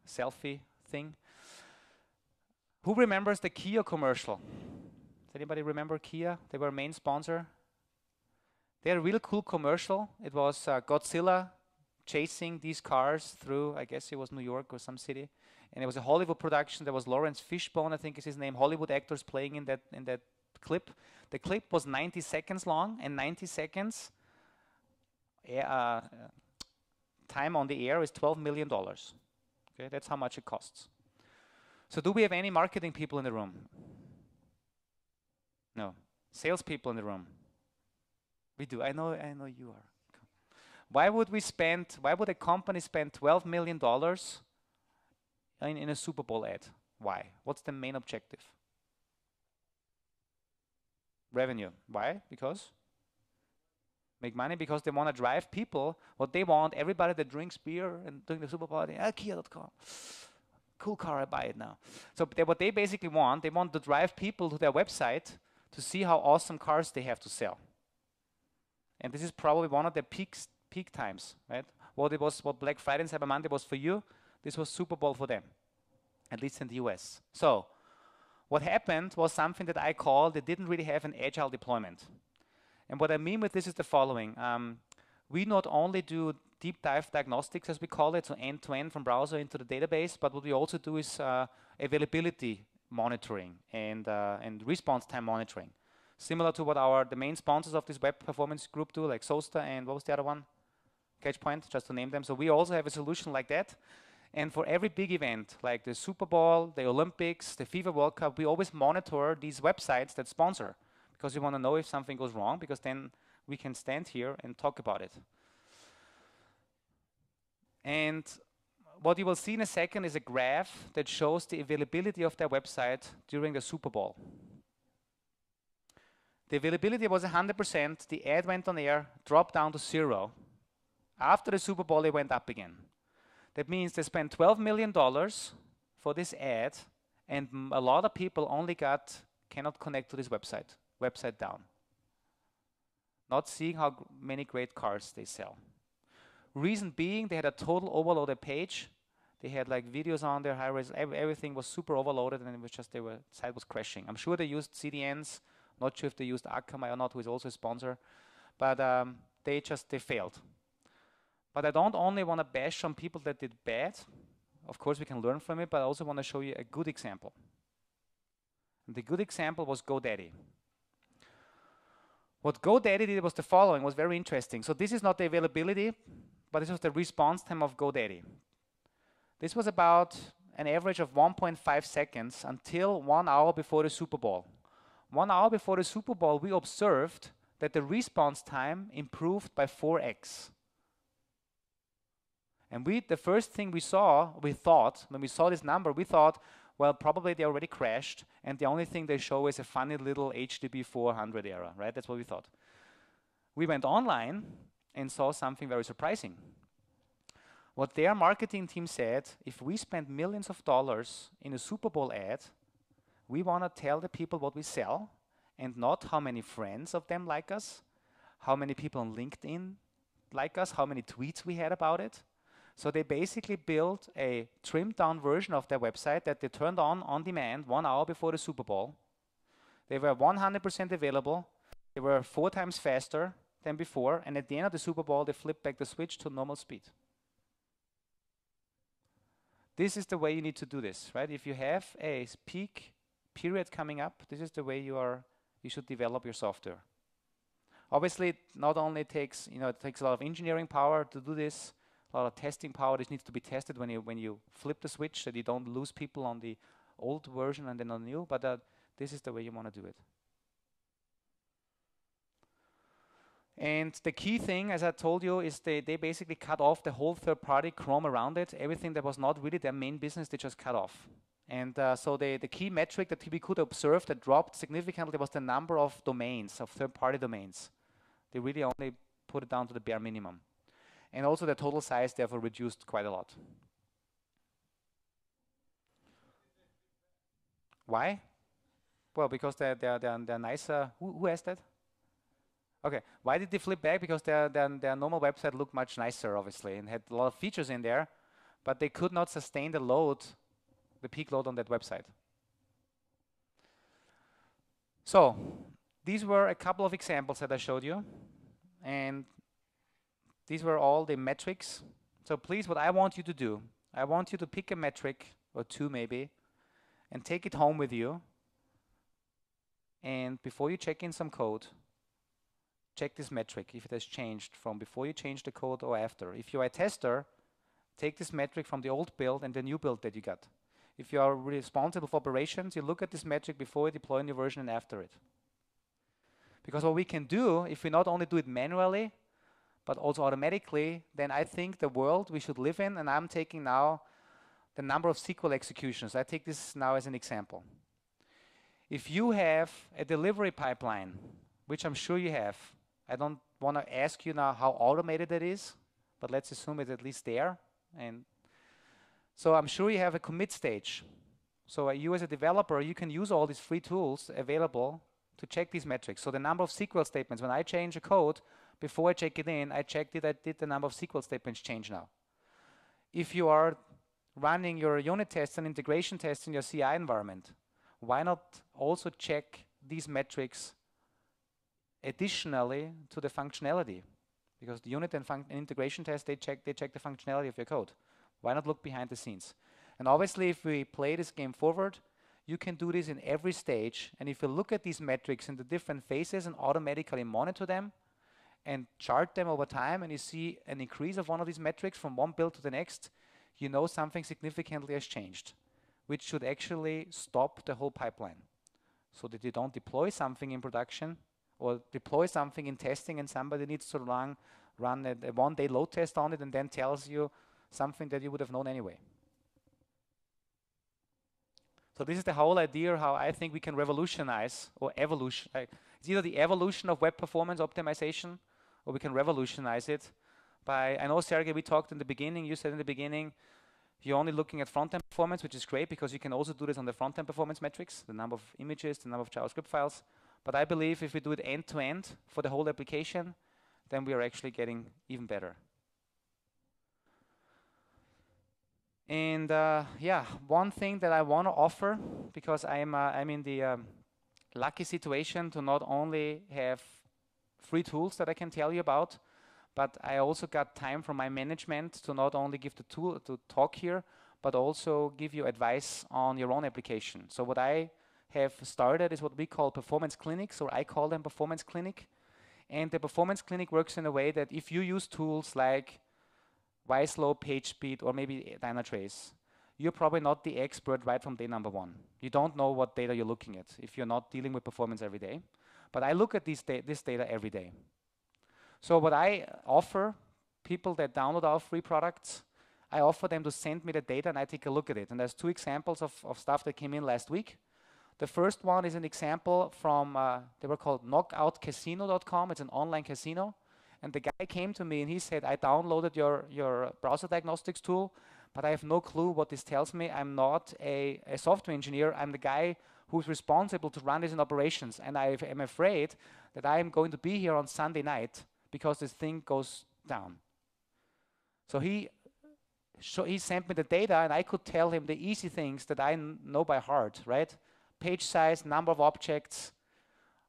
Speaker 1: selfie thing. Who remembers the Kia commercial? Does anybody remember Kia? They were main sponsor. They had a real cool commercial. It was uh, Godzilla chasing these cars through, I guess it was New York or some city. And it was a Hollywood production. There was Lawrence Fishbone, I think is his name, Hollywood actors playing in that in that clip. The clip was 90 seconds long, and 90 seconds uh, time on the air is 12 million dollars. Okay, that's how much it costs. So do we have any marketing people in the room? No. Salespeople in the room? We do. I know. I know you are. Why would we spend? Why would a company spend 12 million dollars in, in a Super Bowl ad? Why? What's the main objective? Revenue. Why? Because make money because they want to drive people. What they want, everybody that drinks beer and doing the Super Bowl, ah, Kia.com. Cool car, I buy it now. So they, what they basically want, they want to drive people to their website to see how awesome cars they have to sell. And this is probably one of the peaks, peak times, right? What it was, what Black Friday and Cyber Monday was for you, this was Super Bowl for them, at least in the US. So what happened was something that I call they didn't really have an agile deployment. And what I mean with this is the following. Um, we not only do deep dive diagnostics, as we call it, so end to end from browser into the database, but what we also do is uh, availability monitoring and, uh, and response time monitoring. Similar to what our the main sponsors of this web performance group do, like SOASTA and what was the other one? CatchPoint, just to name them. So we also have a solution like that. And for every big event, like the Super Bowl, the Olympics, the FIFA World Cup, we always monitor these websites that sponsor because we want to know if something goes wrong because then we can stand here and talk about it. And what you will see in a second is a graph that shows the availability of their website during the Super Bowl. The availability was 100%, the ad went on air, dropped down to zero. After the Super Bowl, it went up again. That means they spent $12 million for this ad, and a lot of people only got, cannot connect to this website, website down. Not seeing how many great cars they sell. Reason being, they had a total overloaded page. They had like videos on there, high res, everything was super overloaded, and it was just, their site was crashing. I'm sure they used CDNs, not sure if they used Akamai or not, who is also a sponsor, but um, they just, they failed. But I don't only want to bash on people that did bad. Of course, we can learn from it, but I also want to show you a good example. And the good example was GoDaddy. What GoDaddy did was the following, was very interesting. So this is not the availability, but this was the response time of GoDaddy. This was about an average of 1.5 seconds until one hour before the Super Bowl. One hour before the Super Bowl, we observed that the response time improved by 4x. And we, the first thing we saw, we thought, when we saw this number, we thought, well, probably they already crashed, and the only thing they show is a funny little HTTP 400 error, right? That's what we thought. We went online and saw something very surprising. What their marketing team said, if we spend millions of dollars in a Super Bowl ad, we want to tell the people what we sell and not how many friends of them like us, how many people on LinkedIn like us, how many tweets we had about it, so they basically built a trimmed down version of their website that they turned on on demand one hour before the Super Bowl. They were 100% available. They were four times faster than before. And at the end of the Super Bowl, they flipped back the switch to normal speed. This is the way you need to do this, right? If you have a peak period coming up, this is the way you are. You should develop your software. Obviously, it not only takes you know it takes a lot of engineering power to do this, a lot of testing power. This needs to be tested when you when you flip the switch, so you don't lose people on the old version and then on the new. But uh, this is the way you want to do it. And the key thing, as I told you, is they, they basically cut off the whole third-party Chrome around it. Everything that was not really their main business, they just cut off. And uh, so they, the key metric that we could observe that dropped significantly was the number of domains, of third-party domains. They really only put it down to the bare minimum and also the total size therefore reduced quite a lot. Why? Well, because they're, they're, they're, they're nicer. Who, who asked that? Okay, why did they flip back? Because their, their, their normal website looked much nicer, obviously, and had a lot of features in there, but they could not sustain the load, the peak load on that website. So, these were a couple of examples that I showed you, and these were all the metrics. So please, what I want you to do, I want you to pick a metric, or two maybe, and take it home with you. And before you check in some code, check this metric if it has changed from before you change the code or after. If you're a tester, take this metric from the old build and the new build that you got. If you are responsible for operations, you look at this metric before you deploy a new version and after it. Because what we can do, if we not only do it manually, but also automatically, then I think the world we should live in, and I'm taking now the number of SQL executions. I take this now as an example. If you have a delivery pipeline, which I'm sure you have, I don't want to ask you now how automated it is, but let's assume it's at least there. And so I'm sure you have a commit stage. So uh, you as a developer, you can use all these free tools available to check these metrics. So the number of SQL statements, when I change a code, before I check it in, I checked it, I, did the number of SQL statements change now. If you are running your unit tests and integration tests in your CI environment, why not also check these metrics additionally to the functionality? Because the unit and, and integration tests, they check, they check the functionality of your code. Why not look behind the scenes? And obviously, if we play this game forward, you can do this in every stage. And if you look at these metrics in the different phases and automatically monitor them and chart them over time, and you see an increase of one of these metrics from one build to the next, you know something significantly has changed, which should actually stop the whole pipeline. So that you don't deploy something in production or deploy something in testing and somebody needs to run, run a, a one day load test on it and then tells you something that you would have known anyway. So this is the whole idea how I think we can revolutionize or evolution. Uh, it's either the evolution of web performance optimization or we can revolutionize it by, I know Sergey, we talked in the beginning, you said in the beginning, you're only looking at front-end performance, which is great because you can also do this on the front-end performance metrics, the number of images, the number of JavaScript files. But I believe if we do it end-to-end -end for the whole application, then we are actually getting even better. And uh, yeah, one thing that I want to offer, because I'm, uh, I'm in the um, lucky situation to not only have free tools that I can tell you about, but I also got time from my management to not only give the tool to talk here, but also give you advice on your own application. So what I have started is what we call performance clinics, or I call them performance clinic. And the performance clinic works in a way that if you use tools like YSlow, PageSpeed, or maybe Dynatrace, you're probably not the expert right from day number one. You don't know what data you're looking at if you're not dealing with performance every day. But I look at da this data every day. So what I offer people that download our free products, I offer them to send me the data and I take a look at it. And there's two examples of, of stuff that came in last week. The first one is an example from, uh, they were called knockoutcasino.com. It's an online casino. And the guy came to me and he said, I downloaded your, your browser diagnostics tool, but I have no clue what this tells me. I'm not a, a software engineer. I'm the guy who's responsible to run this in operations. And I am afraid that I am going to be here on Sunday night because this thing goes down. So he, he sent me the data and I could tell him the easy things that I know by heart, right? Page size, number of objects,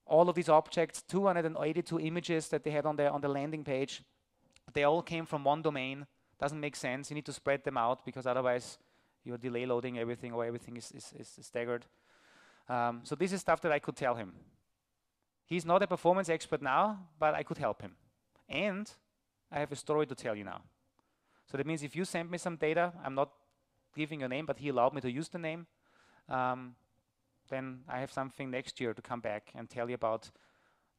Speaker 1: all of these objects, 282 images that they had on the, on the landing page, they all came from one domain. Doesn't make sense. You need to spread them out because otherwise you're delay loading everything or everything is, is, is staggered. Um, so this is stuff that I could tell him. He's not a performance expert now, but I could help him. And I have a story to tell you now. So that means if you send me some data, I'm not giving your name, but he allowed me to use the name. Um, then I have something next year to come back and tell you about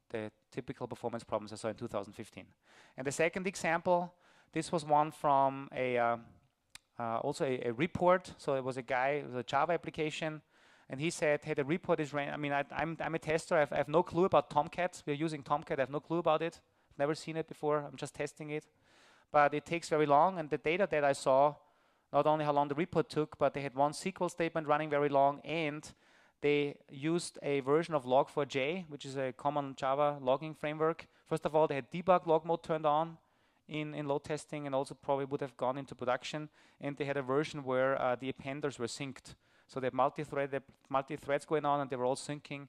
Speaker 1: the typical performance problems I saw in 2015. And the second example, this was one from a uh, uh, also a, a, report. So it was a guy, it was a Java application, and he said, hey, the report is ran. I mean, I, am I'm, I'm a tester. I have, I have, no clue about Tomcat. We're using Tomcat. I have no clue about it. Never seen it before. I'm just testing it. But it takes very long, and the data that I saw, not only how long the report took, but they had one SQL statement running very long, and they used a version of log4j, which is a common Java logging framework. First of all, they had debug log mode turned on in, in load testing and also probably would have gone into production. And they had a version where uh, the appenders were synced. So they had multi-thread, multi-threads going on and they were all syncing.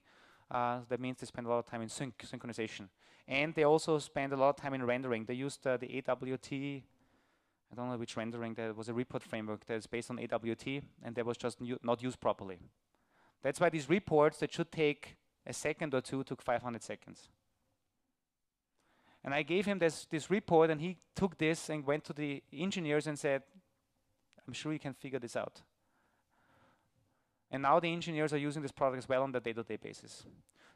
Speaker 1: Uh, that means they spend a lot of time in sync, synchronization. And they also spend a lot of time in rendering. They used uh, the AWT, I don't know which rendering, there was a report framework that is based on AWT, and that was just not used properly. That's why these reports that should take a second or two took 500 seconds. And I gave him this, this report, and he took this and went to the engineers and said, I'm sure you can figure this out. And now the engineers are using this product as well on a day-to-day basis.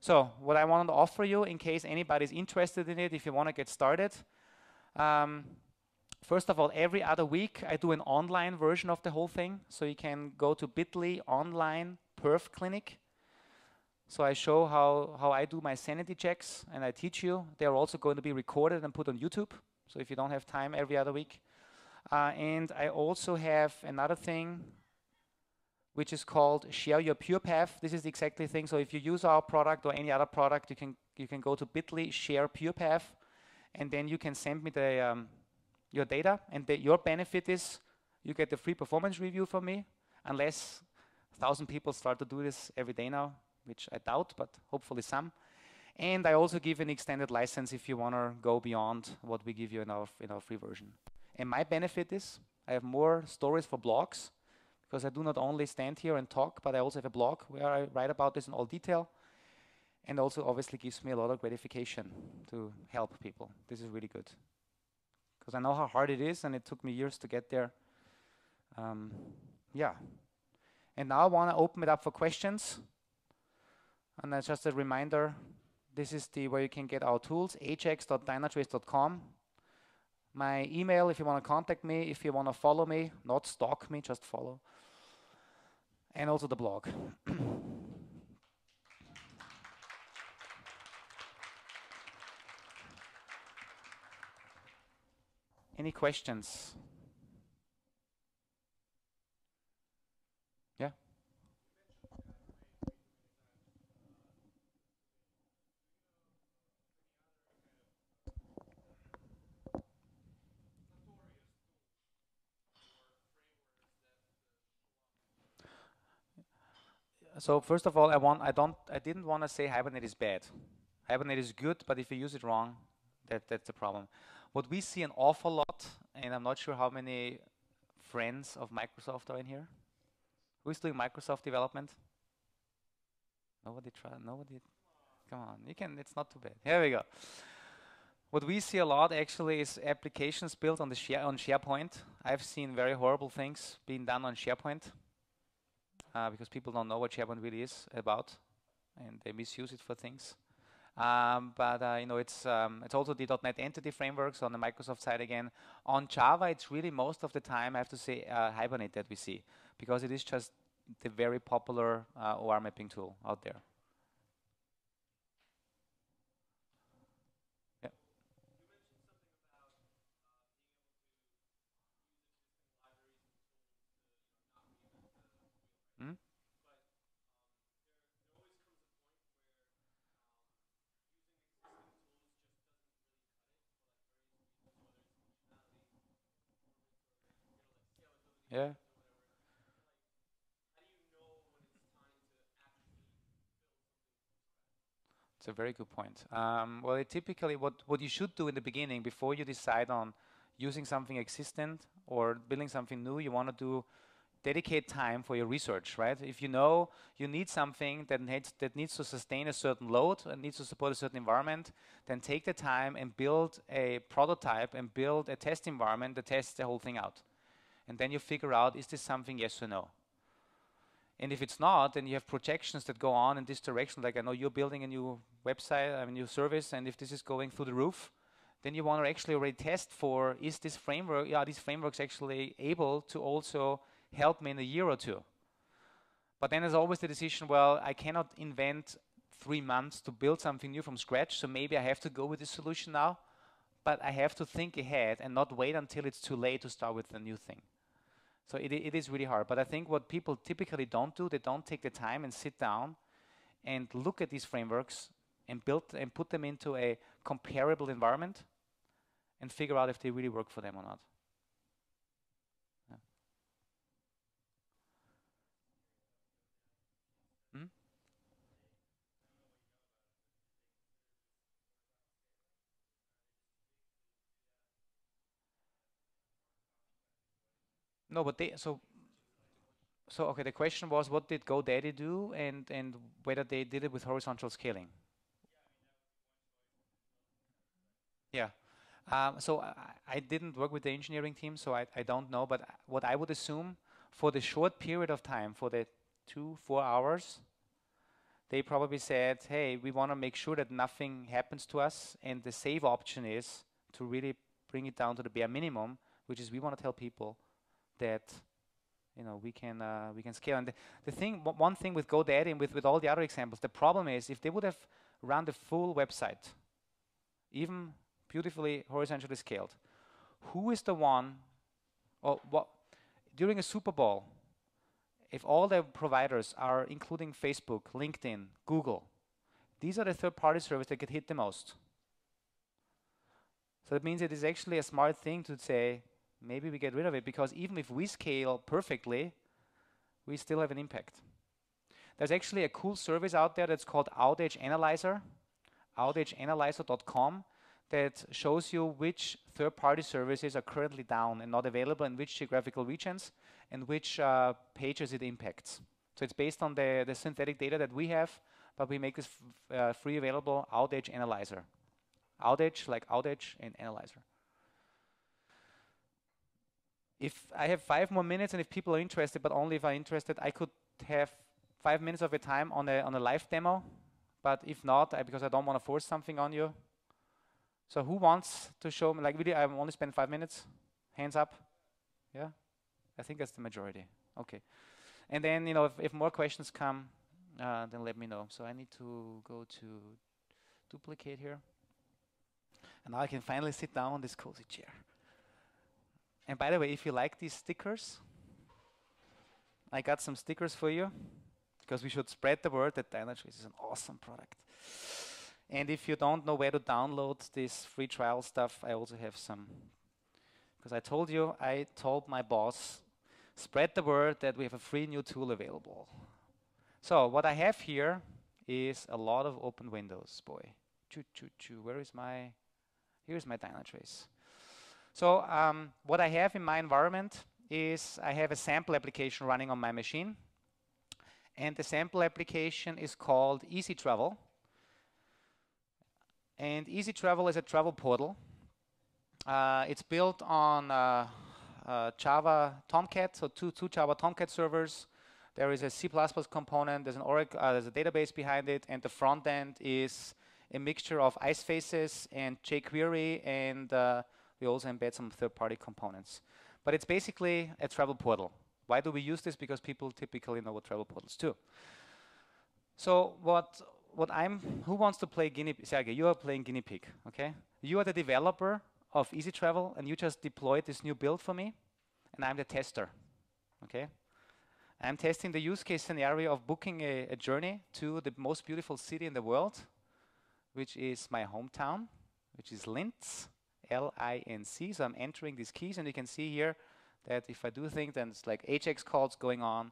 Speaker 1: So what I want to offer you, in case anybody's interested in it, if you want to get started, um, first of all, every other week I do an online version of the whole thing. So you can go to bit.ly online perf clinic. So I show how, how I do my sanity checks and I teach you. They're also going to be recorded and put on YouTube. So if you don't have time every other week. Uh, and I also have another thing which is called Share Your Pure Path. This is the exactly thing. So if you use our product or any other product, you can you can go to Bitly Share Pure Path, and then you can send me the um, your data. And the, your benefit is you get the free performance review from me, unless thousand people start to do this every day now, which I doubt, but hopefully some. And I also give an extended license if you want to go beyond what we give you in our in our free version. And my benefit is I have more stories for blogs because I do not only stand here and talk, but I also have a blog where I write about this in all detail. And also obviously gives me a lot of gratification to help people. This is really good. Because I know how hard it is and it took me years to get there. Um, yeah. And now I want to open it up for questions. And that's just a reminder, this is the where you can get our tools, ajax.dynatrace.com. My email if you want to contact me, if you want to follow me, not stalk me, just follow and also the blog. Any questions? Yeah? So first of all, I want I don't I didn't want to say Hibernate is bad. Hibernate is good, but if you use it wrong, that that's the problem. What we see an awful lot, and I'm not sure how many friends of Microsoft are in here. Who's doing Microsoft development? Nobody try. Nobody. Come on, you can. It's not too bad. Here we go. What we see a lot actually is applications built on the share on SharePoint. I've seen very horrible things being done on SharePoint uh, because people don't know what SharePoint really is about, and they misuse it for things. Um, but uh, you know, it's um, it's also the .NET Entity frameworks on the Microsoft side again. On Java, it's really most of the time I have to say uh, Hibernate that we see because it is just the very popular uh, OR mapping tool out there. Yeah. It's a very good point. Um, well, typically, what, what you should do in the beginning, before you decide on using something existent or building something new, you want to do dedicate time for your research, right? If you know you need something that needs, that needs to sustain a certain load and needs to support a certain environment, then take the time and build a prototype and build a test environment that tests the whole thing out and then you figure out is this something yes or no. And if it's not, then you have projections that go on in this direction. Like I know you're building a new website, a new service, and if this is going through the roof, then you want to actually already test for is this framework, are these frameworks actually able to also help me in a year or two? But then there's always the decision, well, I cannot invent three months to build something new from scratch, so maybe I have to go with this solution now, but I have to think ahead and not wait until it's too late to start with the new thing. So it, it is really hard. But I think what people typically don't do, they don't take the time and sit down and look at these frameworks and build and put them into a comparable environment and figure out if they really work for them or not. No, but they so so okay. The question was, what did GoDaddy do, and and whether they did it with horizontal scaling. Yeah. Um, so I, I, didn't work with the engineering team, so I, I don't know. But what I would assume for the short period of time, for the two four hours, they probably said, hey, we want to make sure that nothing happens to us, and the save option is to really bring it down to the bare minimum, which is we want to tell people that you know we can uh, we can scale. And the, the thing, one thing with GoDaddy and with with all the other examples, the problem is if they would have run the full website, even beautifully horizontally scaled, who is the one, or what during a Super Bowl? If all the providers are including Facebook, LinkedIn, Google, these are the third-party services that get hit the most. So that means it is actually a smart thing to say, maybe we get rid of it because even if we scale perfectly, we still have an impact. There's actually a cool service out there that's called Outage Analyzer, outageanalyzer.com, that shows you which third-party services are currently down and not available in which geographical regions and which uh, pages it impacts. So it's based on the, the synthetic data that we have, but we make this uh, free available outage analyzer. Outage, like outage and analyzer. If I have five more minutes and if people are interested, but only if I'm interested, I could have five minutes of your time on a, on a live demo. But if not, I, because I don't want to force something on you. So who wants to show me, like really, I only spend five minutes? Hands up. Yeah? I think that's the majority. Okay. And then, you know, if, if more questions come, uh, then let me know. So I need to go to duplicate here. And now I can finally sit down on this cozy chair. And by the way, if you like these stickers, I got some stickers for you because we should spread the word that Dynatrace is an awesome product. And if you don't know where to download this free trial stuff, I also have some. Because I told you, I told my boss, spread the word that we have a free new tool available. So what I have here is a lot of open windows, boy. Choo, choo, choo. Where is my, here's my Dynatrace. So um, what I have in my environment is I have a sample application running on my machine. And the sample application is called Easy Travel. And Easy Travel is a travel portal. Uh, it's built on uh, uh, Java Tomcat, so two, two Java Tomcat servers. There is a C++ component, there's an Oracle, uh, there's a database behind it, and the front end is a mixture of Icefaces and jQuery and uh, we also embed some third-party components. But it's basically a travel portal. Why do we use this? Because people typically know what travel portals do. So what what I'm who wants to play guinea pig? Sergey, you are playing guinea pig, okay? You are the developer of Easy Travel and you just deployed this new build for me and I'm the tester. Okay? I'm testing the use case scenario of booking a, a journey to the most beautiful city in the world, which is my hometown, which is Linz. L-I-N-C. So I'm entering these keys, and you can see here that if I do things, then it's like Ajax calls going on.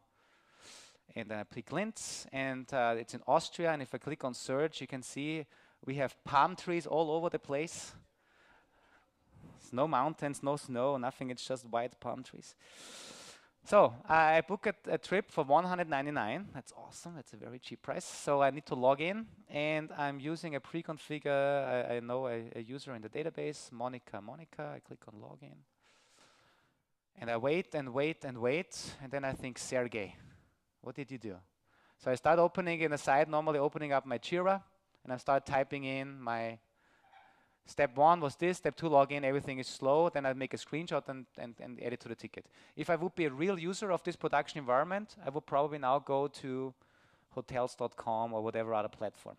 Speaker 1: And then I click Linz, and uh, it's in Austria. And if I click on search, you can see we have palm trees all over the place. no mountains, no snow, nothing. It's just white palm trees. So I book a, a, trip for 199. That's awesome. That's a very cheap price. So I need to log in, and I'm using a pre-configure. I, I, know a, a, user in the database, Monica. Monica. I click on login, and I wait and wait and wait, and then I think, Sergey, what did you do? So I start opening in the site, normally opening up my Jira, and I start typing in my Step one was this, step two, login, everything is slow, then I make a screenshot and, and, and add it to the ticket. If I would be a real user of this production environment, I would probably now go to hotels.com or whatever other platform.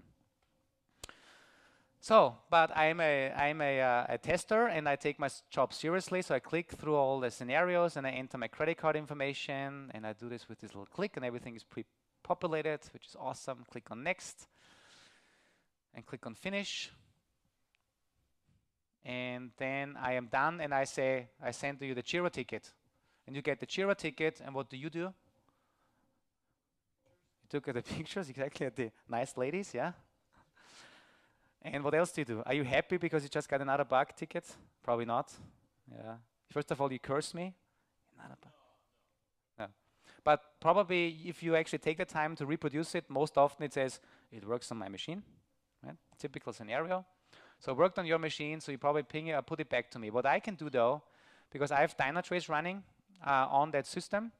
Speaker 1: So, but I'm a, I'm a, uh, a tester and I take my job seriously, so I click through all the scenarios and I enter my credit card information and I do this with this little click and everything is pre-populated, which is awesome. Click on next and click on finish and then I am done and I say, I send to you the Jira ticket. And you get the Jira ticket, and what do you do? You took the pictures, exactly, at the nice ladies, yeah? And what else do you do? Are you happy because you just got another bug ticket? Probably not. Yeah. First of all, you curse me. Another bug. No. But probably if you actually take the time to reproduce it, most often it says, it works on my machine. Right? Typical scenario. So worked on your machine, so you probably ping it or put it back to me. What I can do though, because I have Dynatrace running uh, on that system,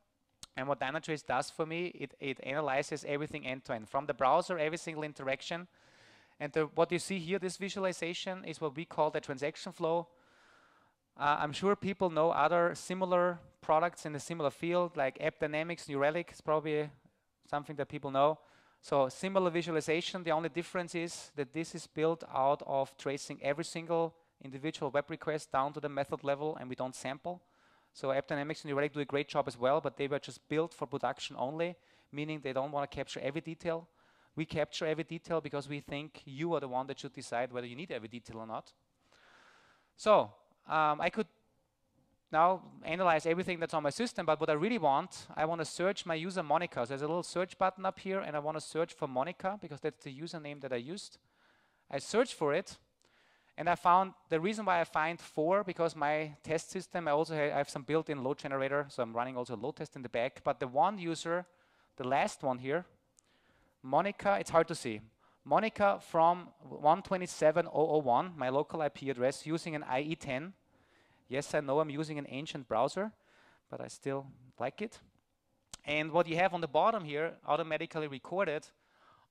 Speaker 1: And what Dynatrace does for me, it, it analyzes everything end to end from the browser, every single interaction. And the, what you see here, this visualization is what we call the transaction flow. Uh, I'm sure people know other similar products in a similar field, like AppDynamics, New Relic is probably something that people know. So similar visualization, the only difference is that this is built out of tracing every single individual web request down to the method level and we don't sample. So AppDynamics and Relic do a great job as well, but they were just built for production only, meaning they don't want to capture every detail. We capture every detail because we think you are the one that should decide whether you need every detail or not. So um, I could now analyze everything that's on my system, but what I really want, I want to search my user Monica. So there's a little search button up here, and I want to search for Monica because that's the username that I used. I search for it, and I found the reason why I find four because my test system, I also have, I have some built-in load generator, so I'm running also load test in the back. But the one user, the last one here, Monica, it's hard to see. Monica from 127.001, my local IP address, using an IE10 Yes, I know I'm using an ancient browser, but I still like it. And what you have on the bottom here, automatically recorded,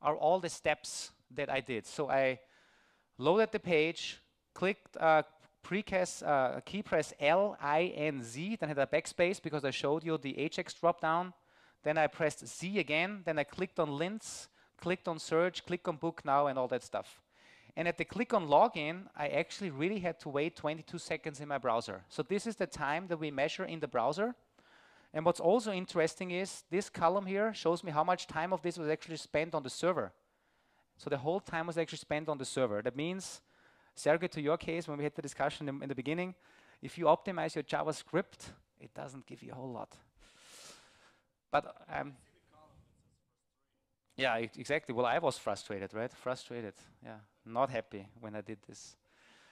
Speaker 1: are all the steps that I did. So I loaded the page, clicked uh, precast, uh, key press L, I, N, Z, then hit a backspace because I showed you the Ajax dropdown. Then I pressed Z again, then I clicked on Linz, clicked on search, click on book now, and all that stuff. And at the click on login, I actually really had to wait 22 seconds in my browser. So this is the time that we measure in the browser. And what's also interesting is this column here shows me how much time of this was actually spent on the server. So the whole time was actually spent on the server. That means, Sergey, to your case, when we had the discussion in, in the beginning, if you optimize your JavaScript, it doesn't give you a whole lot. But um, yeah, exactly. Well, I was frustrated, right? Frustrated. Yeah, not happy when I did this.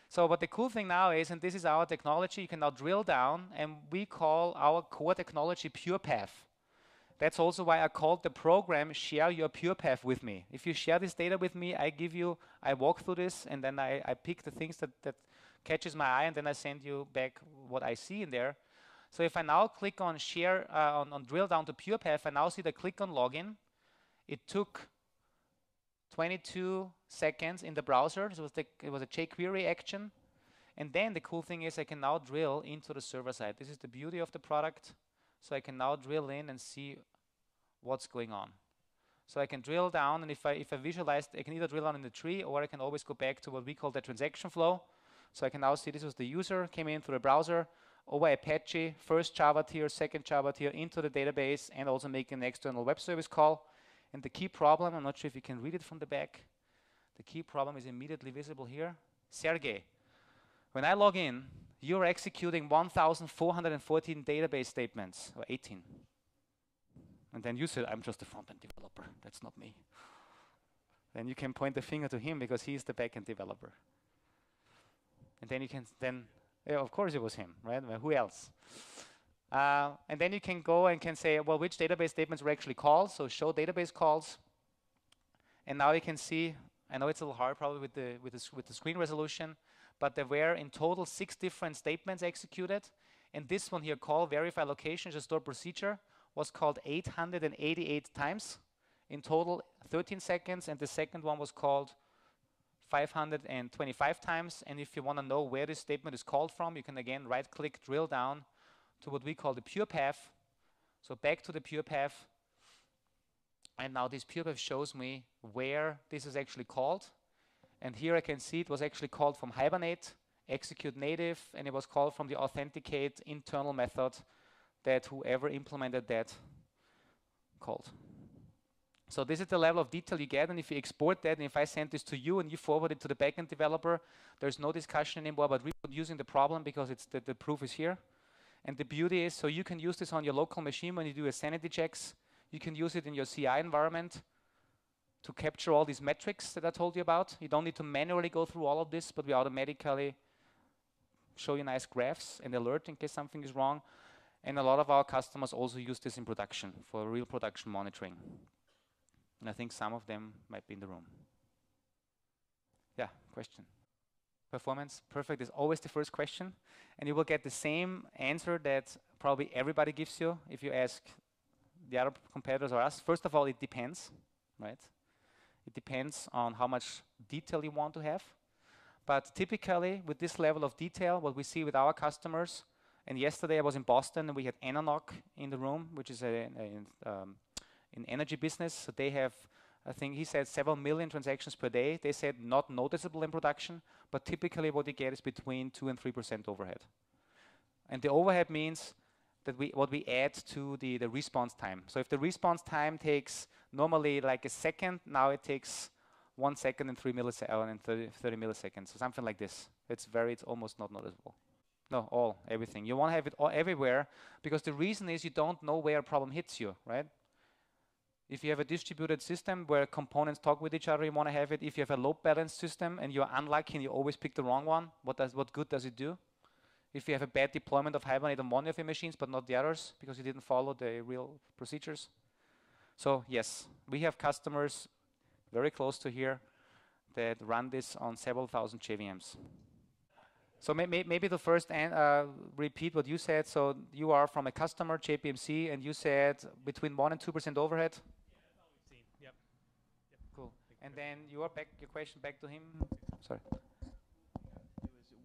Speaker 1: So, but the cool thing now is, and this is our technology, you can now drill down, and we call our core technology PurePath. That's also why I called the program Share Your PurePath with me. If you share this data with me, I give you, I walk through this, and then I, I pick the things that, that catches my eye, and then I send you back what I see in there. So if I now click on share, uh, on, on drill down to PurePath, I now see the click on login, it took 22 seconds in the browser. It was, the, it was a jQuery action. And then the cool thing is I can now drill into the server side. This is the beauty of the product. So I can now drill in and see what's going on. So I can drill down, and if I, if I visualize, I can either drill down in the tree, or I can always go back to what we call the transaction flow. So I can now see this was the user, came in through the browser, over Apache, first Java tier, second Java tier, into the database, and also make an external web service call. And the key problem, I'm not sure if you can read it from the back, the key problem is immediately visible here. Sergey, when I log in, you're executing 1,414 database statements, or 18. And then you said, I'm just a front-end developer. That's not me. Then you can point the finger to him because he's the back-end developer. And then you can, then, yeah, of course it was him, right? Well, who else? Uh, and then you can go and can say, well, which database statements were actually called. So show database calls. And now you can see, I know it's a little hard probably with the, with the, with the screen resolution, but there were in total six different statements executed. And this one here, call verify location, just store procedure, was called 888 times. In total, 13 seconds. And the second one was called 525 times. And if you want to know where this statement is called from, you can again right click, drill down, to what we call the PurePath. So back to the PurePath. And now this PurePath shows me where this is actually called. And here I can see it was actually called from Hibernate, execute native, and it was called from the authenticate internal method that whoever implemented that called. So this is the level of detail you get, and if you export that, and if I send this to you and you forward it to the backend developer, there's no discussion anymore about reproducing the problem because it's the, the proof is here. And the beauty is, so you can use this on your local machine when you do a sanity checks. You can use it in your CI environment to capture all these metrics that I told you about. You don't need to manually go through all of this, but we automatically show you nice graphs and alert in case something is wrong. And a lot of our customers also use this in production for real production monitoring. And I think some of them might be in the room. Yeah, question performance perfect is always the first question and you will get the same answer that probably everybody gives you if you ask the other competitors or us. First of all, it depends, right? It depends on how much detail you want to have. But typically, with this level of detail, what we see with our customers, and yesterday I was in Boston and we had EnerNOC in the room, which is a, a um, in energy business. So they have, I think he said several million transactions per day. They said not noticeable in production, but typically what they get is between two and three percent overhead. And the overhead means that we what we add to the, the response time. So if the response time takes normally like a second, now it takes one second and three milliseconds oh, and 30, 30 milliseconds, or something like this. It's very, it's almost not noticeable. No, all, everything. You want to have it all everywhere because the reason is you don't know where a problem hits you, right? If you have a distributed system where components talk with each other, you want to have it. If you have a load balance system and you're unlucky and you always pick the wrong one, what does what good does it do? If you have a bad deployment of Hibernate on one of your machines but not the others because you didn't follow the real procedures. So yes, we have customers very close to here that run this on several thousand JVMs. So may, may, maybe the first uh, repeat what you said. So you are from a customer, JPMC, and you said between one and two percent overhead.
Speaker 2: Yeah, yep.
Speaker 1: yep. Cool. And then your back, your question back to him. Sorry.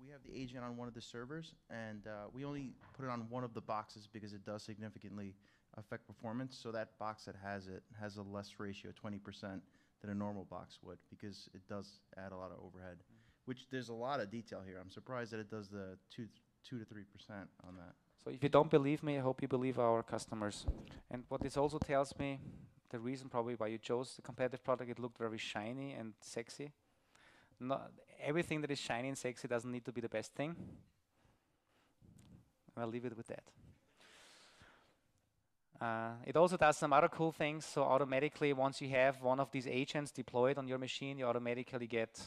Speaker 3: We have the agent on one of the servers, and uh, we only put it on one of the boxes because it does significantly affect performance. So that box that has it has a less ratio, 20% than a normal box would, because it does add a lot of overhead. Mm -hmm. Which there's a lot of detail here. I'm surprised that it does the two, two to three percent on that.
Speaker 1: So if you don't believe me, I hope you believe our customers. And what this also tells me, the reason probably why you chose the competitive product, it looked very shiny and sexy. Not everything that is shiny and sexy doesn't need to be the best thing. I'll leave it with that. Uh, it also does some other cool things. So automatically, once you have one of these agents deployed on your machine, you automatically get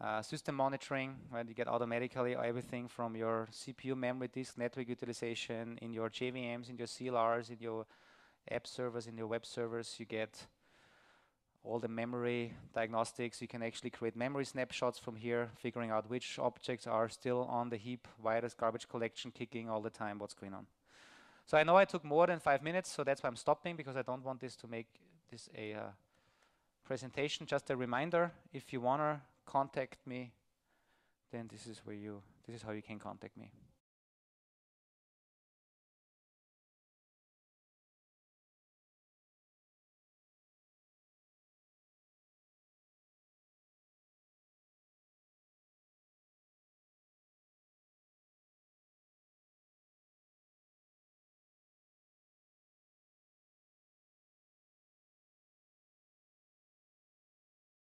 Speaker 1: uh, system monitoring, right? You get automatically everything from your CPU memory disk, network utilization, in your JVMs, in your CLRs, in your app servers, in your web servers. You get all the memory diagnostics. You can actually create memory snapshots from here, figuring out which objects are still on the heap, why there's garbage collection kicking all the time, what's going on. So I know I took more than five minutes, so that's why I'm stopping because I don't want this to make this a uh, presentation. Just a reminder, if you want to contact me, then this is where you, this is how you can contact me.